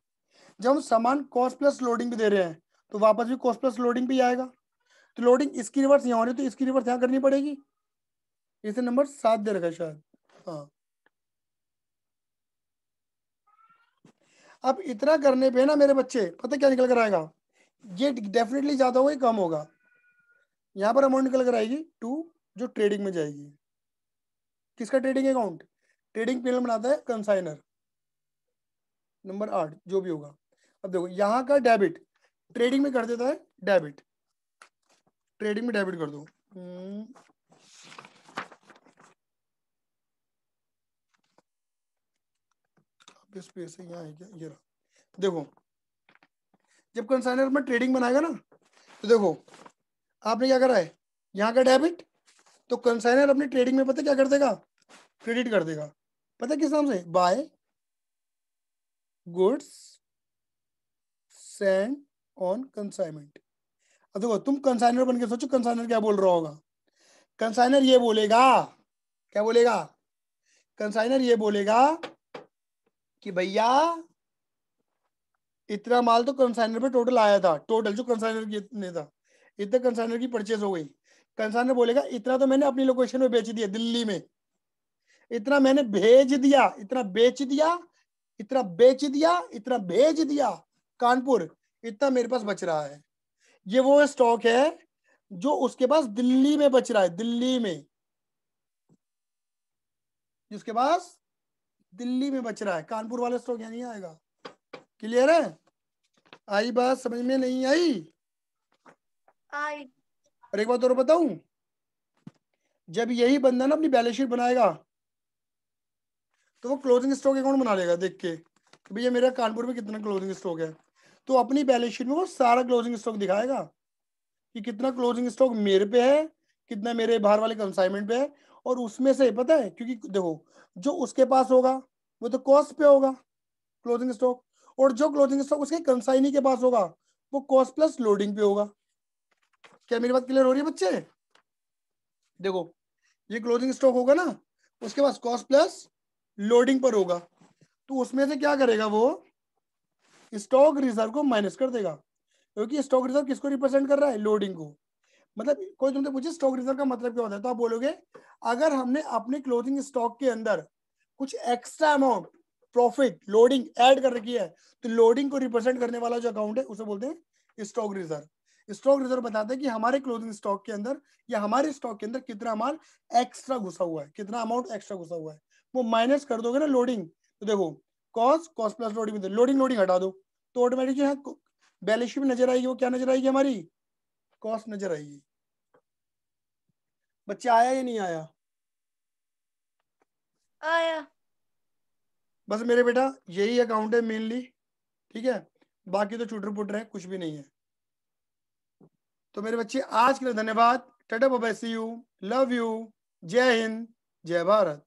जब हम सामान कॉस्ट प्लस लोडिंग भी दे रहे हैं तो वापस भी कॉस्ट प्लस लोडिंग पे आएगा। तो लोडिंग इसकी रिवर्स यहाँ हो रही तो इसकी रिवर्स यहाँ करनी पड़ेगी। इसे नंबर सात दे रखा है शायद। हाँ। अब इतना करने पे ना मेरे बच्चे, पता क्या निकल कर आएगा? ये डेफिनेटली ज़्यादा होगा कम होगा? यहाँ पर अमाउंट निकल कर आएगी टू जो ट्रेडिंग में जाएगी। किसका ट्रेडिंग अकाउंट ट्रेडिंग पीएल बनाता है कंसाइनर नंबर आठ, जो भी होगा। अब देखो, यहाँ का डेबिट ट्रेडिंग में कर देता है, डेबिट। ट्रेडिंग में डेबिट कर दो। स्पेस है यहाँ है क्या? ये रहा। देखो, जब कंसाइनर में ट्रेडिंग बनाएगा ना तो देखो, आपने क्या करा है? यहाँ का डेबिट तो कंसाइनर अपनी ट्रेडिंग में पता क्या कर देगा? क्रेडिट कर देगा। पता किस नाम से? By, goods, send on consignment अब देखो, तुम कंसाइनर बन के सोचो कंसाइनर क्या बोल रहा होगा? कंसाइनर ये बोलेगा, क्या बोलेगा? कंसाइनर ये बोलेगा कि भैया, इतना माल तो कंसाइनर पे टोटल आया था। टोटल जो कंसाइनर ने था, इतना कंसाइनर की परचेज हो गई। कंसाइनर बोलेगा, इतना तो मैंने अपनी लोकेशन में बेच दिया, दिल्ली में। इतना मैंने भेज दिया, इतना बेच दिया, इतना बेच दिया, इतना भेज दिया, कानपुर। इतना मेरे पास बच रहा है। ये वो स्टॉक है जो उसके पास दिल्ली में बच रहा है दिल्ली में। जिसके पास दिल्ली में बच रहा है। कानपुर वाला स्टॉक यहाँ नहीं आएगा। क्लियर है? आई बात समझ में नहीं आई? आई। और एक बात और बताऊँ? जब यही बंदा ना अपनी बैलेंस शीट बनाएगा तो वो क्लोजिंग स्टॉक अकाउंट बना लेगा देख के। कि भैया मेरा कानपुर में कितना क्लोजिंग स्टॉक है? तो अपनी बैलेंस शीट में वो सारा क्लोजिंग स्टॉक दिखाएगा कि कितना क्लोजिंग स्टॉक मेरे पे है, कितना मेरे बाहर वाले कंसाइनमेंट पे है और उसमें से, पता है, क्योंकि देखो, जो उसके पास होगा, वो तो कॉस्ट पे होगा क्लोजिंग स्टॉक और जो क्लोजिंग स्टॉक उसके कंसाइनी के पास होगा, वो कॉस्ट प्लस लोडिंग पे होगा। क्या मेरी बात क्लियर हो रही है बच्चे? देखो, ये क्लोजिंग स्टॉक होगा ना, उसके पास कॉस्ट प्लस लोडिंग पर होगा तो उसमें से क्या करेगा वो? स्टॉक रिज़र्व को माइनस कर देगा। क्योंकि स्टॉक रिज़र्व किसको रिप्रेजेंट कर रहा है? लोडिंग को। मतलब कोई तुमसे पूछे स्टॉक रिज़र्व का मतलब क्या होता है? तो आप बोलोगे, अगर हमने अपने क्लोजिंग स्टॉक के अंदर कुछ extra amount profit loading add कर रखी है तो लोडिंग को रिप्रेजेंट करने वाला जो अकाउंट है, उसे बोलते हैं स्टॉक रिज़र्व स्टॉक रिज़र्व बताते हैं कि हमारे क्लोजिंग स्टॉक के अंदर या हमारे स्टॉक के अंदर कितना माल एक्स्ट्रा घुसा हुआ है, कितना अमाउंट एक्स्ट्रा घुसा हुआ है। वो माइनस कर दोगे ना लोडिंग तो देखो cost cost plus loading loading loading हटा दो। तो ऑटोमेटिक जो है बैलेंस शीट में नज़र आएगी वो क्या नज़र आएगी हमारी? कॉस्ट नज़र आएगी। बच्चे आया या नहीं आया? आया। बस मेरे बेटा यही अकाउंट है मेनली ठीक है? बाकी तो चुटर पुटर है कुछ भी नहीं है। तो मेरे बच्चे आज के लिए धन्यवाद। Tata bye see you love you जय हिंद जय भारत।